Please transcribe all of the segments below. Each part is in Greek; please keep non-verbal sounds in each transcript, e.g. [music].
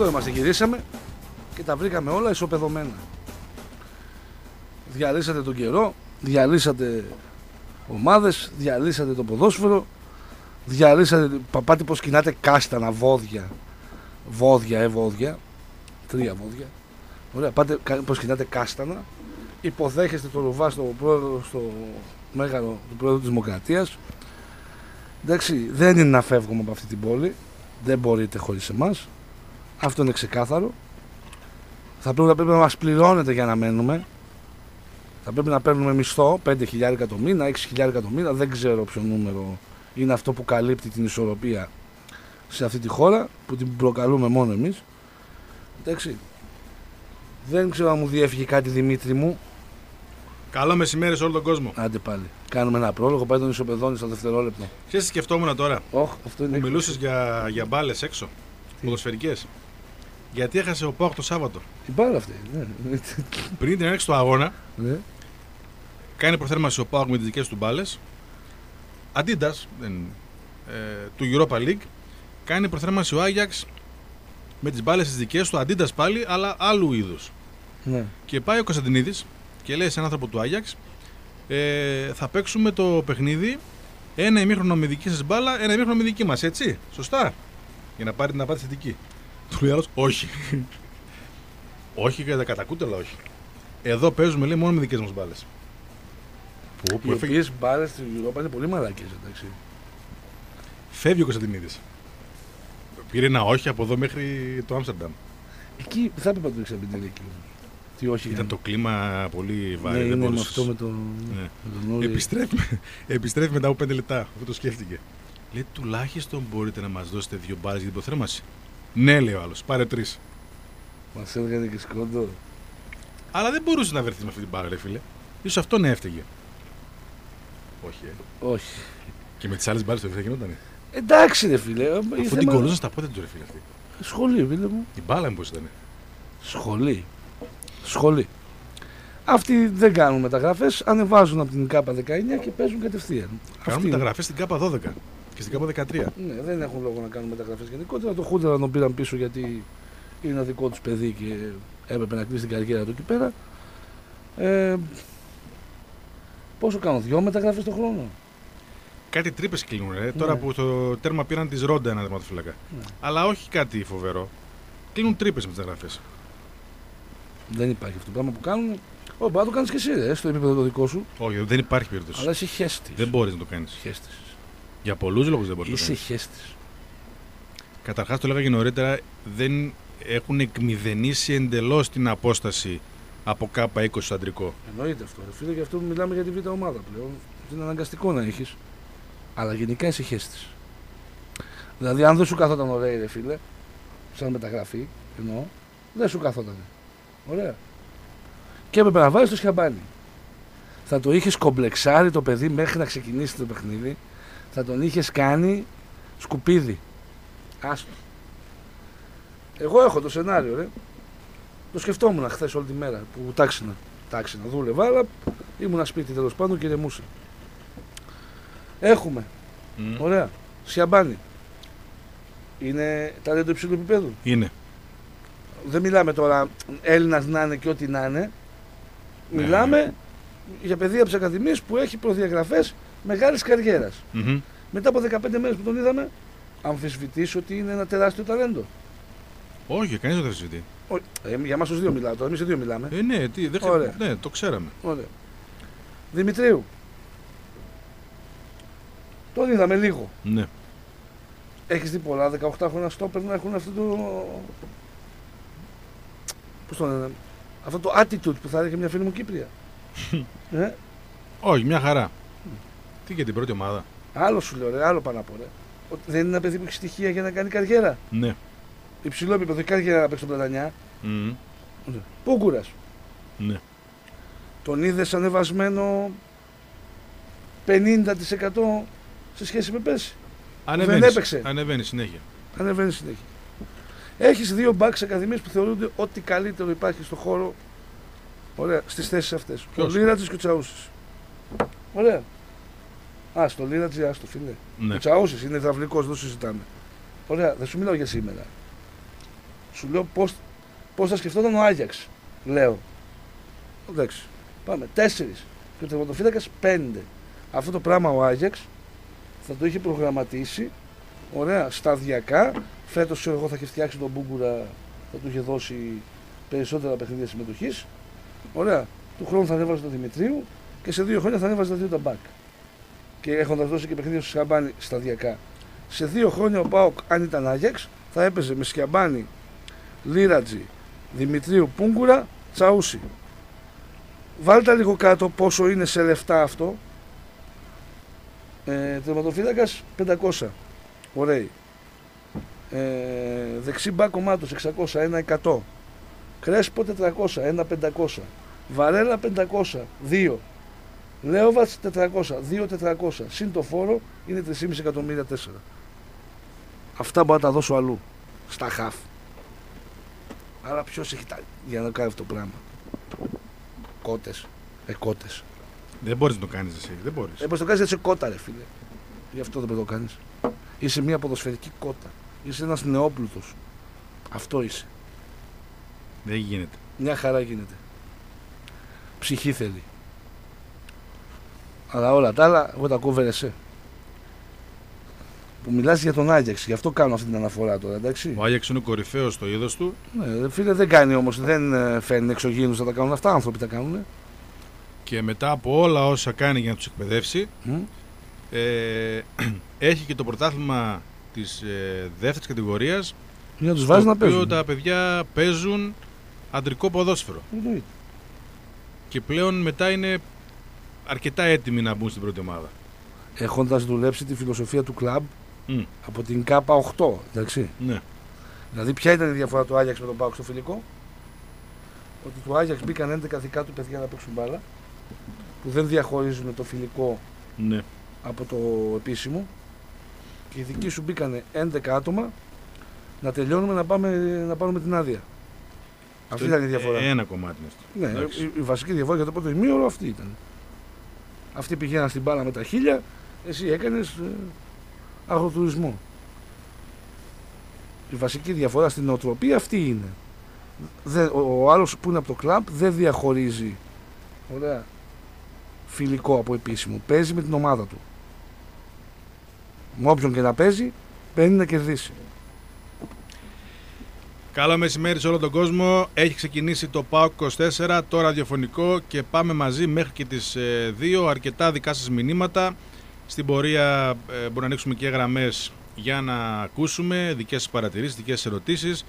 εδώ είμαστε, γυρίσαμε και τα βρήκαμε όλα ισοπεδωμένα. Διαλύσατε τον καιρό, διαλύσατε ομάδες, διαλύσατε το ποδόσφαιρο, διαλύσατε, παπάτε πως κινάτε κάστανα, βόδια, βόδια, ε, βόδια, τρία βόδια. Ωραία, πάτε πως κινάτε κάστανα, υποδέχεστε το Λουβά στο, πρόεδρο, στο μέγαρο του πρόεδρου της Δημοκρατίας. Εντάξει, δεν είναι να φεύγουμε από αυτή την πόλη, δεν μπορείτε χωρίς εμάς. Αυτό είναι ξεκάθαρο. Θα πρέπει, πρέπει να μας πληρώνετε για να μένουμε. Θα πρέπει να παίρνουμε μισθό 5.000 το μήνα, 6.000 το μήνα, δεν ξέρω ποιο νούμερο είναι αυτό που καλύπτει την ισορροπία σε αυτή τη χώρα που την προκαλούμε μόνο εμείς. Εντάξει. Δεν ξέρω αν μου διέφυγε κάτι Δημήτρη μου. Καλό μεσημέρι σε όλο τον κόσμο. Άντε πάλι. Κάνουμε ένα πρόλογο, πάει τον ισοπεδόνι στο δευτερόλεπτο. Ξέρεις τι σκεφτόμουν τώρα; Oh, αυτό είναι Που μιλούσες για, για μπάλες έξω. Ποδοσφαιρικές. Γιατί έχασε ο Πάοκ το Σάββατο; Την μπάλα αυτή. Ναι. Πριν την έναρξη του αγώνα, ναι. κάνει προθέρμανση ο Πάοκ με τις δικές του μπάλες. Αντίντας ε, του Europa League, κάνει προθέρμανση ο Άγιαξ με τις μπάλες τις δικές του, αντίντας πάλι, αλλά άλλου είδους. ναι. Και πάει ο Κωνσταντινίδης και λέει σε έναν άνθρωπο του Άγιαξ, ε, θα παίξουμε το παιχνίδι ένα ημίχρονο με δική σας μπάλα, ένα ημίχρονο με δική μας, έτσι. Σωστά. Για να πάρει την απάντηση θετική. Τους λέει άλλο, όχι. όχι κατά κατακούτελα, όχι. Εδώ παίζουμε λέει μόνο με δικές μας μπάλες. Που, που Οι έφυγε, οποίες μπάλες στην Ευρώπη είναι πολύ μαλακές, εντάξει. φεύγει ο Κωνσταντινίδης. Πήρε ένα όχι από εδώ μέχρι το Άμστερνταμ. Εκεί θα έπρεπε να το ήξερα την εκεί. Τι όχι. Ήταν το κλίμα πολύ ναι, βαρύ. δεν είναι με μπορούσες. αυτό με, το, Ναι. με τον Όλη. Επιστρέφει, επιστρέφει μετά από 5 λεπτά. Αυτό το σκέφτηκε. Λέει τουλάχιστον μπορείτε να μας δώσετε δύο μπάλες για την υποθέρμανση. Ναι, λέει ο άλλος. Πάρε τρεις. Μα έλεγανε και σκόντο. Αλλά δεν μπορούσε να βρεθεί με αυτή την μπάλα, ρε φίλε. σω αυτό να έφταιγε. Όχι, ε. Όχι. Και με τις άλλες μπάλες το θα γινότανε. Εντάξει, ρε φίλε. ε, Αφού θέμα- την κολούσαν στα πόδια του, ρε φίλε αυτή. Σχολή, φίλε μου. Η μπάλα μου πώς ήταν. Σχολή. Σχολή. Αυτοί δεν κάνουν μεταγραφές, ανεβάζουν από την ΚΑΠΑ 19 και παίζουν κατευθείαν. Κάνουμε Αυτοί- μεταγραφές στην ΚΑΠΑ 12 και στην ΚΑΠΑ 13. Ναι, δεν έχουν λόγο να κάνουν μεταγραφές γενικότερα. Το Χούντερα τον πήραν πίσω γιατί είναι ένα δικό τους παιδί και έπρεπε να κλείσει την καριέρα του εκεί πέρα. Ε, πόσο κάνουν, δυο μεταγραφές το χρόνο; Κάτι τρύπες κλείνουν, ρε. Τώρα που το τέρμα πήραν της Ρόντα ένα τερματοφύλακα. Ναι. Αλλά όχι κάτι φοβερό. Κλείνουν τρύπες με τις μεταγραφές. Δεν υπάρχει αυτό το πράγμα που κάνουν. Ω, μπορεί να το κάνεις και εσύ, ρε, στο επίπεδο το δικό σου. Όχι, δεν υπάρχει περίπτωση. Αλλά είσαι χέστη. Δεν μπορείς να το κάνεις. Χέστη. Για πολλούς λόγους δεν μπορεί να το Είσαι κάνεις. χέστη. Καταρχάς, το έλεγα και νωρίτερα, δεν έχουν εκμηδενήσει εντελώς την απόσταση από ΚΑΠΑ 20 στο αντρικό. Εννοείται αυτό. Ρε φίλε, γι' αυτό μιλάμε για τη β' ομάδα πλέον. Είναι αναγκαστικό να έχεις. Αλλά γενικά είσαι χέστη. Δηλαδή, αν δεν σου καθόταν ωραία, ρε φίλε, σαν μεταγραφή, εννοώ, δεν σου καθόταν. Ωραία. Και έπρεπε να βάλεις το σιαμπάνι. Θα το είχες κομπλεξάρει το παιδί μέχρι να ξεκινήσει το παιχνίδι. Θα τον είχες κάνει σκουπίδι. Άστο. Εγώ έχω το σενάριο, ρε. Το σκεφτόμουν χθες όλη τη μέρα που τάξινα. Τάξινα, δούλευα, αλλά ήμουνα σπίτι τέλος πάντων και ρεμούσα. Έχουμε. Μμ. Ωραία. Σιαμπάνι. Είναι ταλέντο υψηλού επίπεδου. Είναι. Δεν μιλάμε τώρα Έλληνας να είναι και ό,τι να είναι. Ναι, Μιλάμε για παιδεία από τι ακαδημίε που έχει προδιαγραφές μεγάλης καριέρας. Μμμ. Μετά από 15 μέρες που τον είδαμε, αμφισβητήσω ότι είναι ένα τεράστιο ταλέντο. Όχι, κανείς δεν το αμφισβητεί. Όχι, ε, για εμά τους δύο μιλάω τώρα, εμείς οι δύο μιλάμε. Ε, ναι, τι, δεν Ωραία. χρει- ναι, το ξέραμε. Ωραία. Δημητρίου. Τον είδαμε λίγο. Ναι. Έχεις δει πολλά 18 χρόνια στόπερ να έχουν αυτό το. Πώς το λένε. Αυτό το attitude που θα έλεγε μια φίλη μου Κύπρια. [laughs] ε, Όχι, μια χαρά. Τι για την πρώτη ομάδα; άλλο σου λέω, ρε, άλλο πάνω από ρε. Ότι δεν είναι ένα παιδί που έχει στοιχεία για να κάνει καριέρα. Ναι. Υψηλό επίπεδο, έχει καριέρα να παίξει τον Πλατανιά. Μμ. Πούγκουρα. Ναι. Τον είδες ανεβασμένο 50% σε σχέση με πέρσι. Ανεβαίνεις. έπαιξε. Ανεβαίνει συνέχεια. Ανεβαίνει συνέχεια. Έχεις δύο μπακς ακαδημίες που θεωρούνται ότι καλύτερο υπάρχει στον χώρο. Ωραία, στις θέσεις αυτές. Ο Ποιος; Λίρατζη και ο Τσαούσης. Ωραία. Α, το Λίρατζη, α το φίλε. Ναι. Ο Τσαούσης είναι υδραυλικός, δεν το συζητάμε. Ωραία, δεν σου μιλάω για σήμερα. Σου λέω πώ πώς θα σκεφτόταν ο Άγιαξ. Λέω. Εντάξει. Πάμε. Τέσσερις. Και ο τερματοφύλακας πέντε. Αυτό το πράγμα ο Άγιαξ θα το είχε προγραμματίσει ωραία, σταδιακά. Φέτος εγώ θα είχε φτιάξει τον Μπούγκουρα, θα του είχε δώσει περισσότερα παιχνίδια συμμετοχής. Ωραία. Του χρόνου θα ανέβαζε τον Δημητρίου και σε δύο χρόνια θα ανέβαζε τα δύο τα μπακ. Και έχοντας δώσει και παιχνίδια στο Σιαμπάνι σταδιακά. Σε δύο χρόνια ο Πάοκ, αν ήταν Άγιαξ, θα έπαιζε με Σκιαμπάνι, Λίρατζι, Δημητρίου Πούγκουρα, Τσαούσι. Βάλτε λίγο κάτω πόσο είναι σε λεφτά αυτό. Ε, τερματοφύλακας 500. Ωραίοι. Ε, δεξί μπακ κομμάτος 600, 1 100. Κρέσπο 400, 1 500. Βαρέλα 500, 2. Λέοβατς 400, 2 400. Συν το φόρο είναι 3,5 εκατομμύρια 4. Αυτά μπορώ να τα δώσω αλλού. Στα χαφ. Άρα ποιος έχει τα... για να κάνει αυτό το πράγμα. Κότες. Ε, κότες. Δεν μπορείς να το κάνεις εσύ. Δεν μπορείς. Ε, πώ το κάνεις έτσι κότα, ρε φίλε. Γι' αυτό δεν μπορείς να το κάνεις. Είσαι μια ποδοσφαιρική κότα. Είσαι ένας νεόπλουτος. Αυτό είσαι. Δεν γίνεται. Μια χαρά γίνεται. Ψυχή θέλει. Αλλά όλα τα άλλα, εγώ τα κόβερε σε. Που μιλάς για τον Άγιαξ, γι' αυτό κάνω αυτή την αναφορά τώρα, εντάξει. Ο Άγιαξ είναι κορυφαίος στο είδος του. Ναι, φίλε, δεν κάνει όμως, δεν ε, φέρνει εξωγήινους να τα κάνουν αυτά. Άνθρωποι τα κάνουν. Και μετά από όλα όσα κάνει για να τους εκπαιδεύσει, ε, [clears throat] έχει και το πρωτάθλημα της ε, δεύτερης κατηγορίας. Για να τους βάζει να παίζουν. τα παιδιά παίζουν αντρικό ποδόσφαιρο. Και πλέον μετά είναι αρκετά έτοιμοι να μπουν στην πρώτη ομάδα. Έχοντας δουλέψει τη φιλοσοφία του κλαμπ από την ΚΑΠΑ 8, εντάξει. Ναι. Δηλαδή, ποια ήταν η διαφορά του Άγιαξ με τον Πάουκ στο φιλικό, Ότι του Άγιαξ μπήκαν 11 δικά του παιδιά να παίξουν μπάλα, που δεν διαχωρίζουν το φιλικό ναι. από το επίσημο. Και οι δικοί σου μπήκαν 11 άτομα να τελειώνουμε να, πάμε, να πάρουμε την άδεια. Αυτή ήταν η διαφορά. Ένα κομμάτι είναι Ναι, η, η, βασική διαφορά για το πρώτο ημίωρο αυτή ήταν. Αυτοί πηγαίναν στην μπάλα με τα χίλια, εσύ έκανες ε, αγροτουρισμό. Η βασική διαφορά στην νοοτροπία αυτή είναι. Δεν, ο, ο άλλος που είναι από το κλαμπ δεν διαχωρίζει ωραία, φιλικό από επίσημο. Παίζει με την ομάδα του. Με όποιον και να παίζει, παίρνει να κερδίσει. Καλό μεσημέρι σε όλο τον κόσμο. Έχει ξεκινήσει το ΠΑΟΚ 24, το ραδιοφωνικό και πάμε μαζί μέχρι και τις 2. Ε, Αρκετά δικά σας μηνύματα. Στην πορεία ε, μπορούμε να ανοίξουμε και γραμμές για να ακούσουμε δικές σας παρατηρήσεις, δικές ερωτήσεις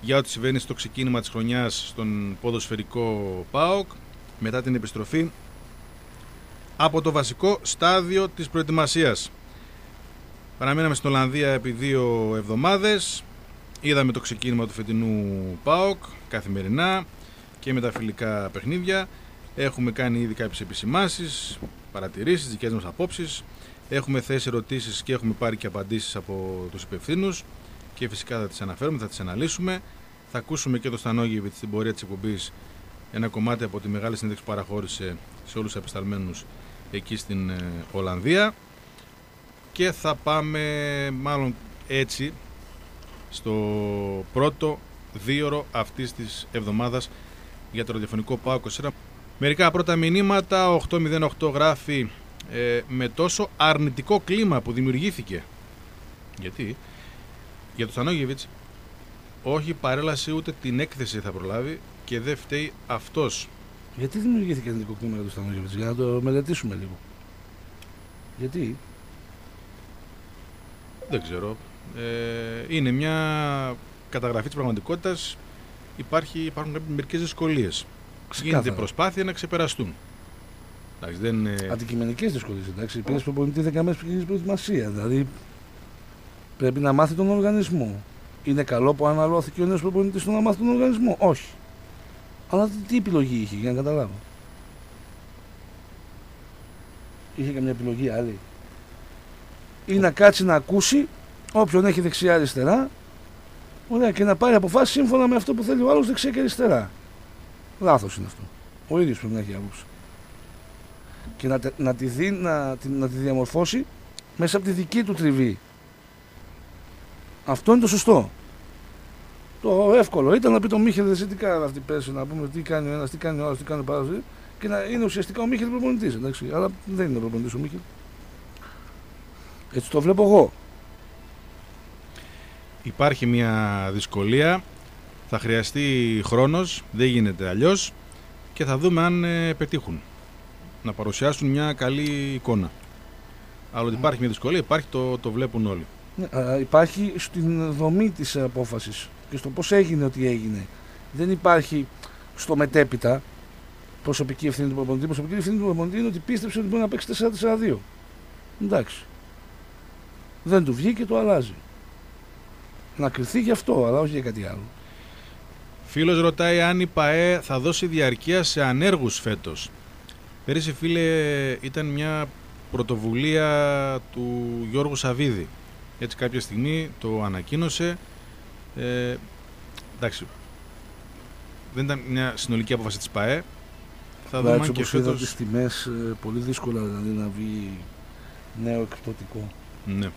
για ό,τι συμβαίνει στο ξεκίνημα της χρονιάς στον ποδοσφαιρικό ΠΑΟΚ μετά την επιστροφή από το βασικό στάδιο της προετοιμασίας. Παραμείναμε στην Ολλανδία επί δύο εβδομάδες. Είδαμε το ξεκίνημα του φετινού ΠΑΟΚ καθημερινά και με τα φιλικά παιχνίδια. Έχουμε κάνει ήδη κάποιες επισημάσεις, παρατηρήσεις, δικές μας απόψεις. Έχουμε θέσει ερωτήσεις και έχουμε πάρει και απαντήσεις από τους υπευθύνους και φυσικά θα τις αναφέρουμε, θα τις αναλύσουμε. Θα ακούσουμε και το Στανόγεβιτ στην πορεία της εκπομπής ένα κομμάτι από τη μεγάλη συνέντευξη που παραχώρησε σε όλους τους απεσταλμένους εκεί στην ε, Ολλανδία και θα πάμε μάλλον έτσι στο πρώτο δίωρο αυτής της εβδομάδας για το ραδιοφωνικό ΠΑΟ 24. Μερικά πρώτα μηνύματα, 808 γράφει ε, με τόσο αρνητικό κλίμα που δημιουργήθηκε. Γιατί, για τον Στανόγεβιτς, όχι παρέλαση ούτε την έκθεση θα προλάβει και δεν φταίει αυτός. Γιατί δημιουργήθηκε αρνητικό κλίμα για τον Στανόγεβιτς, για να το μελετήσουμε λίγο. Γιατί; Δεν ξέρω. Ε, είναι μια καταγραφή της πραγματικότητας. Υπάρχει, υπάρχουν μερικές δυσκολίες. Γίνεται προσπάθεια να ξεπεραστούν. Εντάξει, δεν... Αντικειμενικές δυσκολίες. Εντάξει. Πήρες προπονητή 10 μέρες πριν προετοιμασία. Δηλαδή πρέπει να μάθει τον οργανισμό. Είναι καλό που αναλώθηκε ο νέος προπονητής στο να μάθει τον οργανισμό; Όχι. Αλλά τι επιλογή είχε για να καταλάβω; Είχε καμιά επιλογή άλλη; Ή να κάτσει να ακούσει όποιον έχει δεξιά-αριστερά ωραία, και να πάρει αποφάσεις σύμφωνα με αυτό που θέλει ο άλλος δεξιά και αριστερά. Λάθος είναι αυτό. Ο ίδιος πρέπει να έχει άποψη. Και να, να, τη δει, να, να τη διαμορφώσει μέσα από τη δική του τριβή. Αυτό είναι το σωστό. Το εύκολο ήταν να πει το Μίχελ εσύ τι κάνεις αυτή πέρσι, να πούμε τι κάνει ο ένας, τι κάνει ο άλλος, τι κάνει ο άλλο. Και να είναι ουσιαστικά ο Μίχελ προπονητής. Εντάξει, αλλά δεν είναι προπονητής ο Μίχελ. Έτσι το βλέπω εγώ. Υπάρχει μια δυσκολία. Θα χρειαστεί χρόνος, δεν γίνεται αλλιώς και θα δούμε αν ε, πετύχουν να παρουσιάσουν μια καλή εικόνα. Αλλά ότι υπάρχει μια δυσκολία, υπάρχει, το, το βλέπουν όλοι. Ναι, α, υπάρχει στην δομή της απόφασης και στο πώς έγινε ότι έγινε. Δεν υπάρχει στο μετέπειτα προσωπική ευθύνη του προπονητή. Προσωπική ευθύνη του προπονητή είναι ότι πίστεψε ότι μπορεί να παίξει 4-4-2. Εντάξει. Δεν του βγήκε, το αλλάζει. Να κρυθεί γι' αυτό, αλλά όχι για κάτι άλλο. Φίλος ρωτάει αν η ΠαΕ θα δώσει διαρκεία σε ανέργους φέτος. Πέρυσι φίλε ήταν μια πρωτοβουλία του Γιώργου Σαβίδη. Έτσι κάποια στιγμή το ανακοίνωσε. Ε, εντάξει, δεν ήταν μια συνολική απόφαση της ΠαΕ. Θα δούμε αν και φέτος... τις τιμές ε, πολύ δύσκολα δηλαδή να βγει νέο εκπτωτικό. Ναι.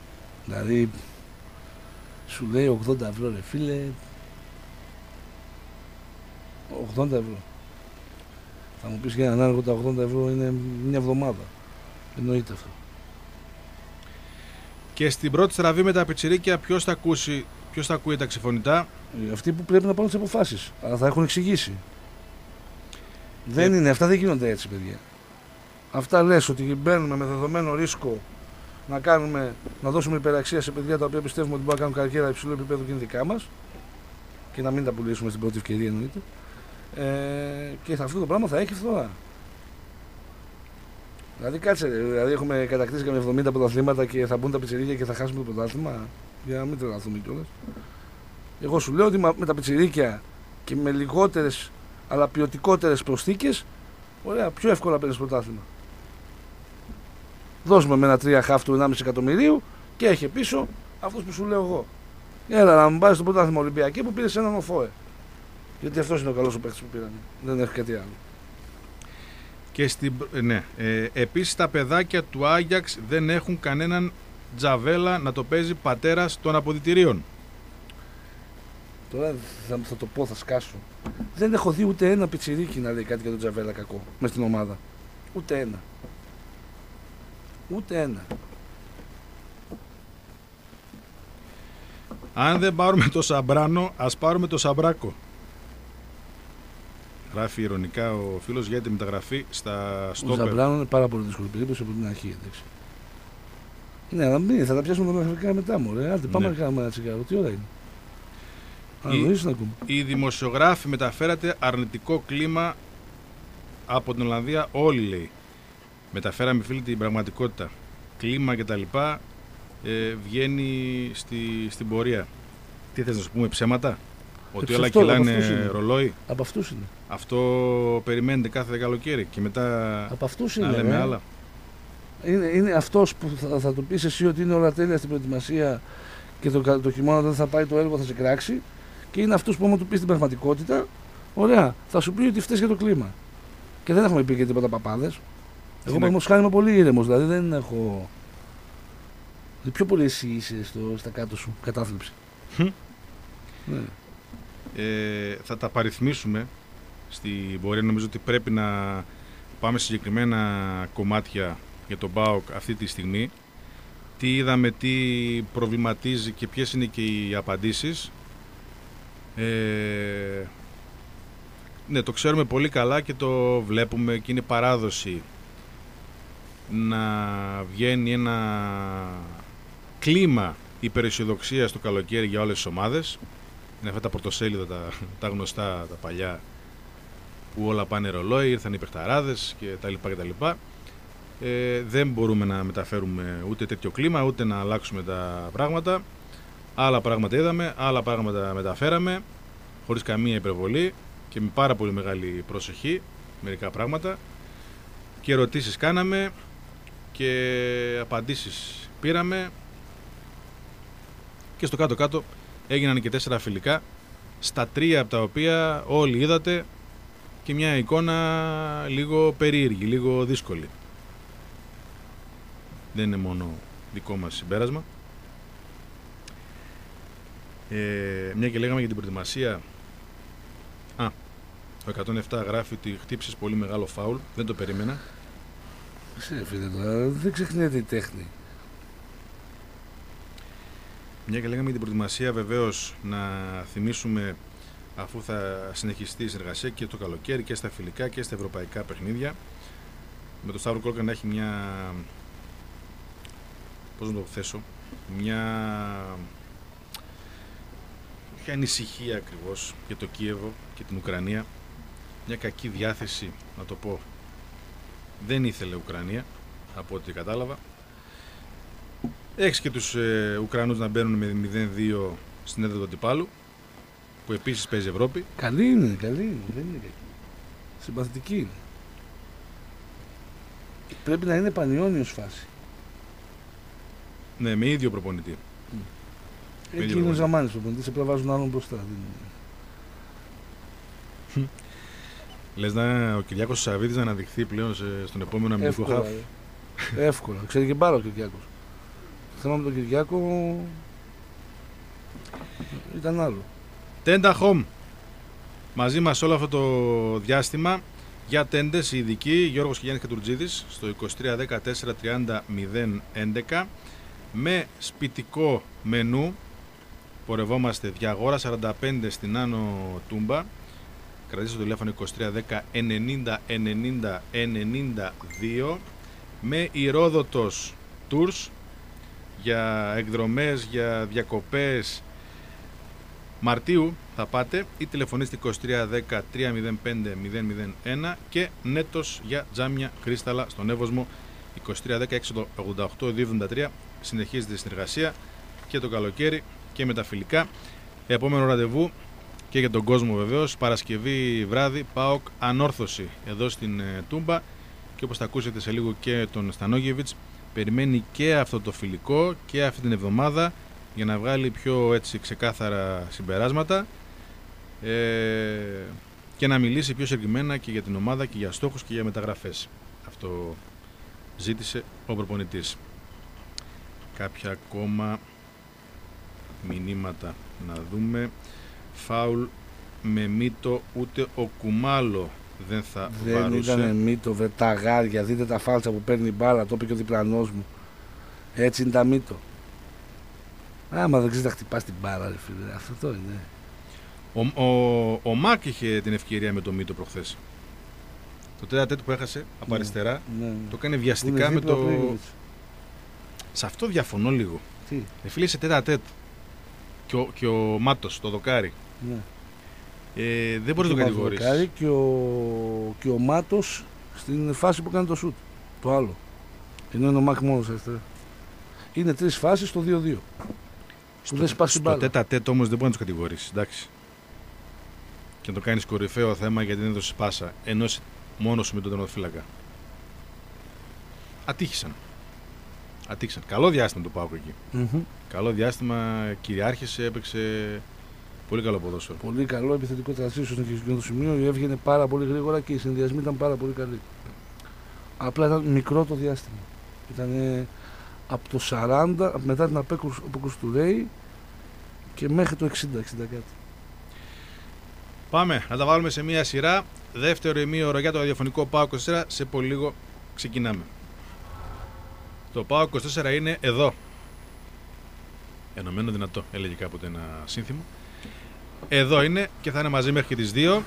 Δηλαδή σου λέει 80 ευρώ ρε φίλε 80 ευρώ θα μου πεις για έναν άργο τα 80 ευρώ είναι μια εβδομάδα εννοείται αυτό και στην πρώτη στραβή με τα πιτσιρίκια ποιος θα ακούσει Ποιος θα ακούει τα ξεφωνητά, ε, Αυτοί που πρέπει να πάρουν τις αποφάσεις. Αλλά θα έχουν εξηγήσει. Δεν ε. είναι, αυτά δεν γίνονται έτσι, παιδιά. Αυτά λες ότι μπαίνουμε με δεδομένο ρίσκο να, κάνουμε, να δώσουμε υπεραξία σε παιδιά τα οποία πιστεύουμε ότι μπορούν να κάνουν καριέρα υψηλού επίπεδου και είναι δικά μας και να μην τα πουλήσουμε στην πρώτη ευκαιρία εννοείται. Ε, και αυτό το πράγμα θα έχει φθορά. Δηλαδή κάτσε, δηλαδή έχουμε κατακτήσει καμιά 70 πρωταθλήματα και θα μπουν τα πιτσιρίκια και θα χάσουμε το πρωτάθλημα. Για να μην τρελαθούμε κιόλας. Εγώ σου λέω ότι με τα πιτσιρίκια και με λιγότερες αλλά ποιοτικότερες προσθήκες, ωραία, πιο εύκολα παίρνεις πρωτάθλημα. Δώσουμε με ένα τρία χάφ του 1,5 εκατομμυρίου και έχει πίσω αυτούς που σου λέω εγώ. Έλα να μου πάρεις το πρωτάθλημα Ολυμπιακή που πήρες έναν οφόε. Γιατί αυτός είναι ο καλός ο παίκτης που πήραν. Δεν έχει κάτι άλλο. Και στην, ναι, ε, επίσης τα παιδάκια του Άγιαξ δεν έχουν κανέναν Τζαβέλα να το παίζει πατέρας των αποδυτηρίων. Τώρα θα, θα το πω, θα σκάσω. Δεν έχω δει ούτε ένα πιτσιρίκι να λέει κάτι για τον Τζαβέλα κακό μες στην ομάδα. Ούτε ένα. Ούτε ένα. Αν δεν πάρουμε το Σαμπράνο, ας πάρουμε το Σαμπράκο. Γράφει ηρωνικά ο φίλος για τη μεταγραφή στα στόπερ. Ο Σαμπράνο είναι πάρα πολύ δύσκολη περίπτωση από την αρχή. Εντάξει. Ναι, αλλά μην, θα τα πιάσουμε τα μεταγραφικά μετά μου. Άντε, πάμε ναι. να κάνουμε ένα τσιγάρο. Τι ώρα είναι; Οι, να οι δημοσιογράφοι μεταφέρατε αρνητικό κλίμα από την Ολλανδία όλοι λέει. Μεταφέραμε φίλοι την πραγματικότητα. Κλίμα κτλ. Ε, βγαίνει στη, στην πορεία. Τι θες να σου πούμε ψέματα; Ότι όλα κυλάνε ρολόι; Από αυτούς είναι. Αυτό περιμένετε κάθε καλοκαίρι και μετά. Από αυτούς είναι. λέμε ε. άλλα. Είναι, είναι αυτός που θα, θα του πεις εσύ ότι είναι όλα τέλεια στην προετοιμασία και το, το χειμώνα δεν θα πάει το έργο, θα σε κράξει. Και είναι αυτούς που όμω του πεις την πραγματικότητα, ωραία, θα σου πει ότι φταίει για το κλίμα. Και δεν έχουμε πει και τίποτα παπάδες. Εγώ παραδείγματο χάρη είμαι πολύ ήρεμος, δηλαδή δεν έχω. Πιο πολύ εσύ είσαι στο, στα κάτω σου, κατάθλιψη. ναι ε, θα τα παριθμίσουμε στην πορεία. Νομίζω ότι πρέπει να πάμε συγκεκριμένα κομμάτια για τον ΠΑΟΚ αυτή τη στιγμή. Τι είδαμε, τι προβληματίζει και ποιες είναι και οι απαντήσεις. Ε, ναι, το ξέρουμε πολύ καλά και το βλέπουμε και είναι παράδοση να βγαίνει ένα κλίμα υπεραισιοδοξίας το καλοκαίρι για όλες τις ομάδες είναι αυτά τα πρωτοσέλιδα, τα, τα γνωστά, τα παλιά, που όλα πάνε ρολόι, ήρθαν οι παιχταράδες και τα λοιπά και τα λοιπά. Ε, δεν μπορούμε να μεταφέρουμε ούτε τέτοιο κλίμα, ούτε να αλλάξουμε τα πράγματα. Άλλα πράγματα είδαμε, άλλα πράγματα μεταφέραμε, χωρίς καμία υπερβολή και με πάρα πολύ μεγάλη προσοχή, μερικά πράγματα. Και ερωτήσεις κάναμε και απαντήσεις πήραμε και στο κάτω-κάτω έγιναν και τέσσερα φιλικά, στα τρία από τα οποία όλοι είδατε και μια εικόνα λίγο περίεργη, λίγο δύσκολη. Δεν είναι μόνο δικό μας συμπέρασμα. Ε, μια και λέγαμε για την προετοιμασία. Α, το 107 γράφει ότι χτύπησες πολύ μεγάλο φάουλ. Δεν το περίμενα. Σε φίλε τώρα, δεν ξεχνιέται η τέχνη. Μια και λέγαμε για την προετοιμασία, βεβαίως να θυμίσουμε αφού θα συνεχιστεί η συνεργασία και το καλοκαίρι και στα φιλικά και στα ευρωπαϊκά παιχνίδια. Με το Σταύρο Κόλκα να έχει μια. Πώς να το θέσω, μια. Μια ανησυχία ακριβώς για το Κίεβο και την Ουκρανία. Μια κακή διάθεση, να το πω. Δεν ήθελε Ουκρανία, από ό,τι κατάλαβα. Έχεις και τους ε, Ουκρανούς να μπαίνουν με 0-2 στην έδρα του αντιπάλου, που επίσης παίζει Ευρώπη. Καλή είναι, καλή είναι, δεν είναι κακή. Συμπαθητική είναι. Πρέπει να είναι πανιόνιος φάση. Ναι, με ίδιο προπονητή. Εκεί είναι ο προπονητή. Ζαμάνης ο ποντής, απλά βάζουν άλλον μπροστά. Δεν είναι. Λες να ο Κυριάκος Σαββίδης να αναδειχθεί πλέον σε- στον επόμενο αμυντικό Εύκολα. χαφ. ε. Εύκολα. Ξέρει και πάρα ο Κυριάκος. Το θέμα με τον Κυριάκο ήταν άλλο. Τέντα Home. Μαζί μας όλο αυτό το διάστημα για τέντες οι ειδικοί Γιώργος και Γιάννης Κατουρτζίδης στο 2310-430-011 με σπιτικό μενού πορευόμαστε Διαγόρα 45 στην Άνω Τούμπα κρατήστε το τηλέφωνο 2310 90 90 92 με Ηρόδοτος Tours για εκδρομές, για διακοπές. Μαρτίου θα πάτε ή τηλεφωνήστε 2310 305 001 και νέτος για τζάμια κρίσταλα στον Εύωσμο. 2310 688 273 συνεχίζεται η συνεργασία και το καλοκαίρι και με τα φιλικά. Επόμενο ραντεβού και για τον κόσμο βεβαίως Παρασκευή βράδυ ΠΑΟΚ Ανόρθωση εδώ στην ε, Τούμπα και όπως θα ακούσετε σε λίγο και τον Στανόγεβιτς περιμένει και αυτό το φιλικό και αυτή την εβδομάδα για να βγάλει πιο έτσι ξεκάθαρα συμπεράσματα ε, και να μιλήσει πιο συγκεκριμένα και για την ομάδα και για στόχους και για μεταγραφές. Αυτό ζήτησε ο προπονητής. Κάποια ακόμα μηνύματα να δούμε. Φάουλ με μύτο ούτε ο Κουμάλο δεν θα Δεν βαρούσε. ήταν μύτο, βρε, τα γάρια. Δείτε τα φάλτσα που παίρνει η μπάλα. Το είπε και ο διπλανός μου. Έτσι είναι τα μύτο. Άμα δεν ξέρεις να χτυπάς την μπάλα, ρε φίλε. Αυτό το είναι. Ο, ο, ο Μάκ είχε την ευκαιρία με το Μίτο προχθές. Το τέταρτο που έχασε από Ναι. αριστερά Ναι. το έκανε Που βιαστικά είναι με δίπλα το. ο Πρίγοβιτς. Σε αυτό διαφωνώ λίγο. Τι, Ε, φίλε, σε τέτα τέτ. Και ο, και ο Μάτος, το δοκάρι. Ναι. Ε, δεν μπορείς να το Και ο κατηγορήσει. Μαυροκάρη Και ο, και ο Μάτος στην φάση που κάνει το σουτ. Το άλλο. Ενώ είναι ο Μακ μόνο αριστερά. Είναι τρεις φάσεις στο 2-2. Που δεν σπάσει την Στο μπάλα. τέτα τέτ όμως δεν μπορεί να του κατηγορήσει. Εντάξει. Και να το κάνεις κορυφαίο θέμα γιατί δεν έδωσε πάσα. Ενώ είσαι μόνος σου με τον τερματοφύλακα. Ατύχησαν. Ατύχησαν. Καλό διάστημα το πάω εκεί. Μμμ. Καλό διάστημα, κυριάρχησε, έπαιξε πολύ καλό ποδόσφαιρο. Πολύ καλό επιθετικό transition στο συγκεκριμένο σημείο. Έβγαινε πάρα πολύ γρήγορα και οι συνδυασμοί ήταν πάρα πολύ καλοί. Απλά ήταν μικρό το διάστημα. Ήταν από το 40, μετά την απέκρουση απόκρουση του Ρέι και μέχρι το 60-60 κάτι. Πάμε να τα βάλουμε σε μία σειρά. Δεύτερο ημίωρο για το ραδιοφωνικό ΠΑΟ 24. Σε πολύ λίγο ξεκινάμε. Το ΠΑΟ 24 είναι εδώ. Ενωμένο δυνατό, έλεγε κάποτε ένα σύνθημα. Εδώ είναι και θα είναι μαζί μέχρι και τις 2.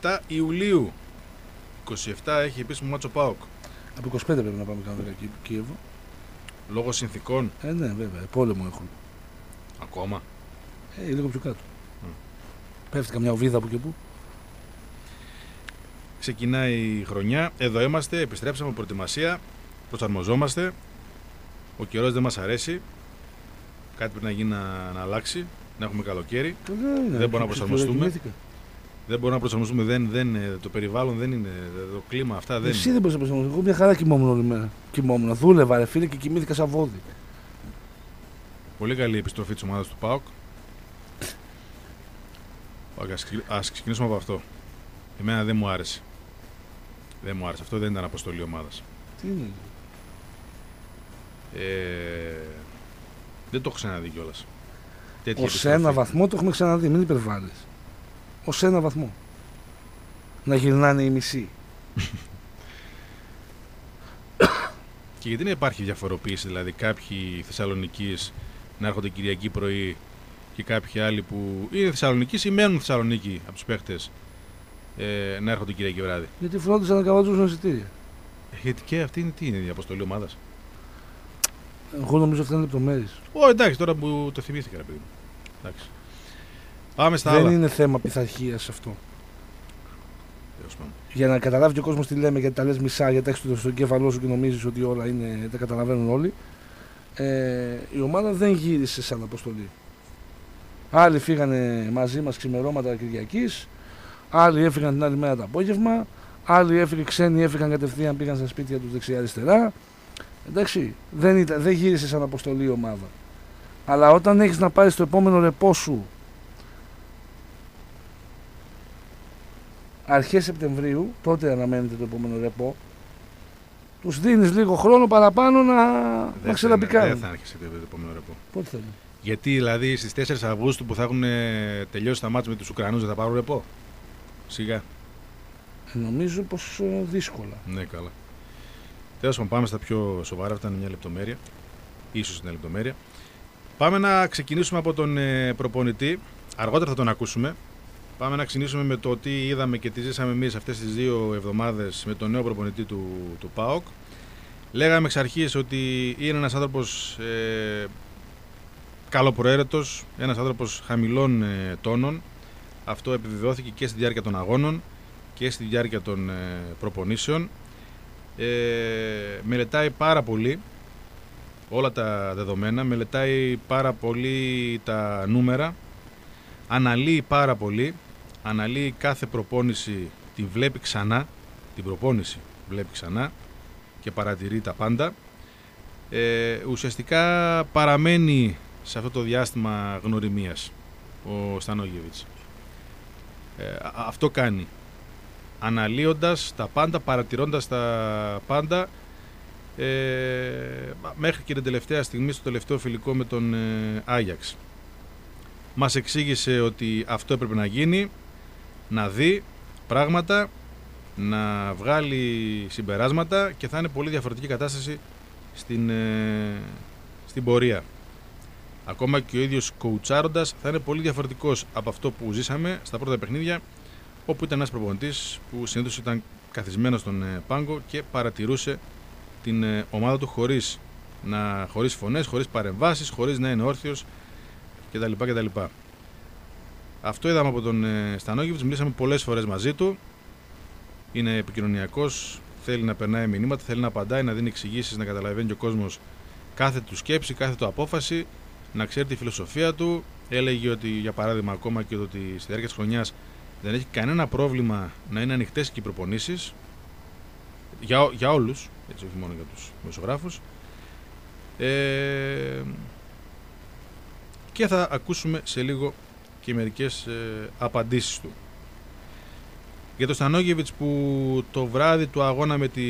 17 Ιουλίου. 27 έχει επίσημο μάτσο ΠΑΟΚ. Από 25 πρέπει να πάμε κανονικά εκεί, Κίεβο. Λόγω συνθήκων Ε, ναι, βέβαια. Πόλεμο έχουν. ακόμα. Ε, λίγο πιο κάτω. Μμ. Πέφτει καμιά οβίδα από και πού. Ξεκινάει η χρονιά. Εδώ είμαστε, επιστρέψαμε προετοιμασία. Προσαρμοζόμαστε. Ο καιρός δεν μας αρέσει. Κάτι πρέπει να γίνει να, να αλλάξει. Να έχουμε καλοκαίρι. Καλά είναι. Δεν μπορούμε να Και προσαρμοστούμε. κοιμήθηκα. Δεν μπορούμε να προσαρμοστούμε. Δεν, δεν, ε, το περιβάλλον δεν είναι. Το κλίμα αυτά δεν Εσύ είναι. δεν μπορείς να προσαρμοστείς. Εγώ μια χαρά κοιμόμουν όλη μέρα. Κοιμόμουν. Δούλευα, ρε φίλε, και κοιμήθηκα σαν βόδι. Πολύ καλή επιστροφή της ομάδας του ΠΑΟΚ. Α ας ξεκινήσουμε από αυτό. Εμένα δεν μου άρεσε. Δεν μου άρεσε. Αυτό δεν ήταν αποστολή ομάδας. Τι είναι; Ε, Δεν το έχω ξαναδεί κιόλας. Ω ένα βαθμό το έχουμε ξαναδεί, μην υπερβάλλεις. Ω ένα βαθμό. Να γυρνάνε οι μισοί. Και γιατί δεν υπάρχει διαφοροποίηση, δηλαδή κάποιοι Θεσσαλονίκη να έρχονται Κυριακή πρωί και κάποιοι άλλοι που είναι Θεσσαλονίκη ή μένουν Θεσσαλονίκη από τους παίχτες ε, να έρχονται Κυριακή βράδυ; Γιατί φρόντισαν να καβατζούσαν εισιτήρια. Γιατί και αυτή είναι τι είναι η αποστολή ομάδας; Εγώ νομίζω αυτά είναι λεπτομέρειες. Ω, εντάξει, τώρα που το θυμήθηκα, ρε παιδί μου. Εντάξει. Πάμε στα Δεν άλλα. είναι θέμα πειθαρχίας αυτό. Τέλος πάντων. Για να καταλάβει και ο κόσμος τι λέμε, γιατί τα λες μισά, γιατί έχεις το στο εγκέφαλό σου και νομίζεις ότι όλα είναι, τα καταλαβαίνουν όλοι. Ε, η ομάδα δεν γύρισε σαν αποστολή. Άλλοι φύγανε μαζί μας ξημερώματα Κυριακής, άλλοι έφυγαν την άλλη μέρα το απόγευμα, άλλοι έφυγαν ξένοι, έφυγαν κατευθείαν, πήγαν στα σπίτια τους δεξιά-αριστερά. Εντάξει, δεν, ήταν, δεν γύρισε σαν αποστολή η ομάδα. Αλλά όταν έχεις να πάρεις το επόμενο ρεπό σου αρχές Σεπτεμβρίου, τότε αναμένεται το επόμενο ρεπό, τους δίνεις λίγο χρόνο παραπάνω να, να Δεν θα, είναι- δεν ξαναπικάρουν. θα άρχισε το επόμενο ρεπό. Πότε θέλει. Γιατί δηλαδή στις 4 Αυγούστου που θα έχουν ε, τελειώσει τα μάτια με τους Ουκρανούς δεν θα πάρουν ρεπό; Σιγά. Ε, Νομίζω πως ε, δύσκολα. Ναι, καλά. Τέλος πάντων, πάμε στα πιο σοβαρά. Αυτά είναι μια λεπτομέρεια. Ίσως είναι λεπτομέρεια. Πάμε να ξεκινήσουμε από τον ε, προπονητή. Αργότερα θα τον ακούσουμε. Πάμε να ξεκινήσουμε με το τι είδαμε και τι ζήσαμε εμείς αυτές τις δύο εβδομάδες με τον νέο προπονητή του, του ΠΑΟΚ. Λέγαμε εξ αρχής ότι είναι ένας άνθρωπος ε, καλοπροαίρετος, ένας άνθρωπος χαμηλών ε, τόνων. Αυτό επιβεβαιώθηκε και στη διάρκεια των αγώνων και στη διάρκεια των ε, προπονήσεων. Ε, μελετάει πάρα πολύ όλα τα δεδομένα, μελετάει πάρα πολύ τα νούμερα, αναλύει πάρα πολύ, αναλύει κάθε προπόνηση, την βλέπει ξανά, την προπόνηση βλέπει ξανά και παρατηρεί τα πάντα. Ε, ουσιαστικά παραμένει σε αυτό το διάστημα γνωριμίας ο Στανόγεβιτς. Ε, α- αυτό κάνει αναλύοντας τα πάντα, παρατηρώντας τα πάντα ε, μέχρι και την τελευταία στιγμή στο τελευταίο φιλικό με τον ε, Άγιαξ. Μας εξήγησε ότι αυτό έπρεπε να γίνει, να δει πράγματα, να βγάλει συμπεράσματα και θα είναι πολύ διαφορετική κατάσταση στην, ε, στην πορεία. Ακόμα και ο ίδιος κοουτσάροντας θα είναι πολύ διαφορετικός από αυτό που ζήσαμε στα πρώτα παιχνίδια όπου ήταν ένας προπονητής που συνήθως ήταν καθισμένος στον ε, πάγκο και παρατηρούσε την ε, ομάδα του χωρίς, να, χωρίς φωνές, χωρίς παρεμβάσεις, χωρίς να είναι όρθιος κτλ. κτλ. Αυτό είδαμε από τον ε, Στανόγεβιτς, μιλήσαμε πολλές φορές μαζί του. Είναι επικοινωνιακός, θέλει να περνάει μηνύματα, θέλει να απαντάει, να δίνει εξηγήσεις, να καταλαβαίνει και ο κόσμος κάθε του σκέψη, κάθε του απόφαση, να ξέρει τη φιλοσοφία του. Έλεγε ότι, για παράδειγμα, ακόμα και ότι στη διάρκεια της χρονιάς δεν έχει κανένα πρόβλημα να είναι ανοιχτές και οι προπονήσεις για, ό- για όλους, έτσι όχι μόνο για τους δημοσιογράφους. Ε, και θα ακούσουμε σε λίγο και μερικές ε, απαντήσεις του. Για τον Στανόγεβιτς που το βράδυ του αγώνα με τη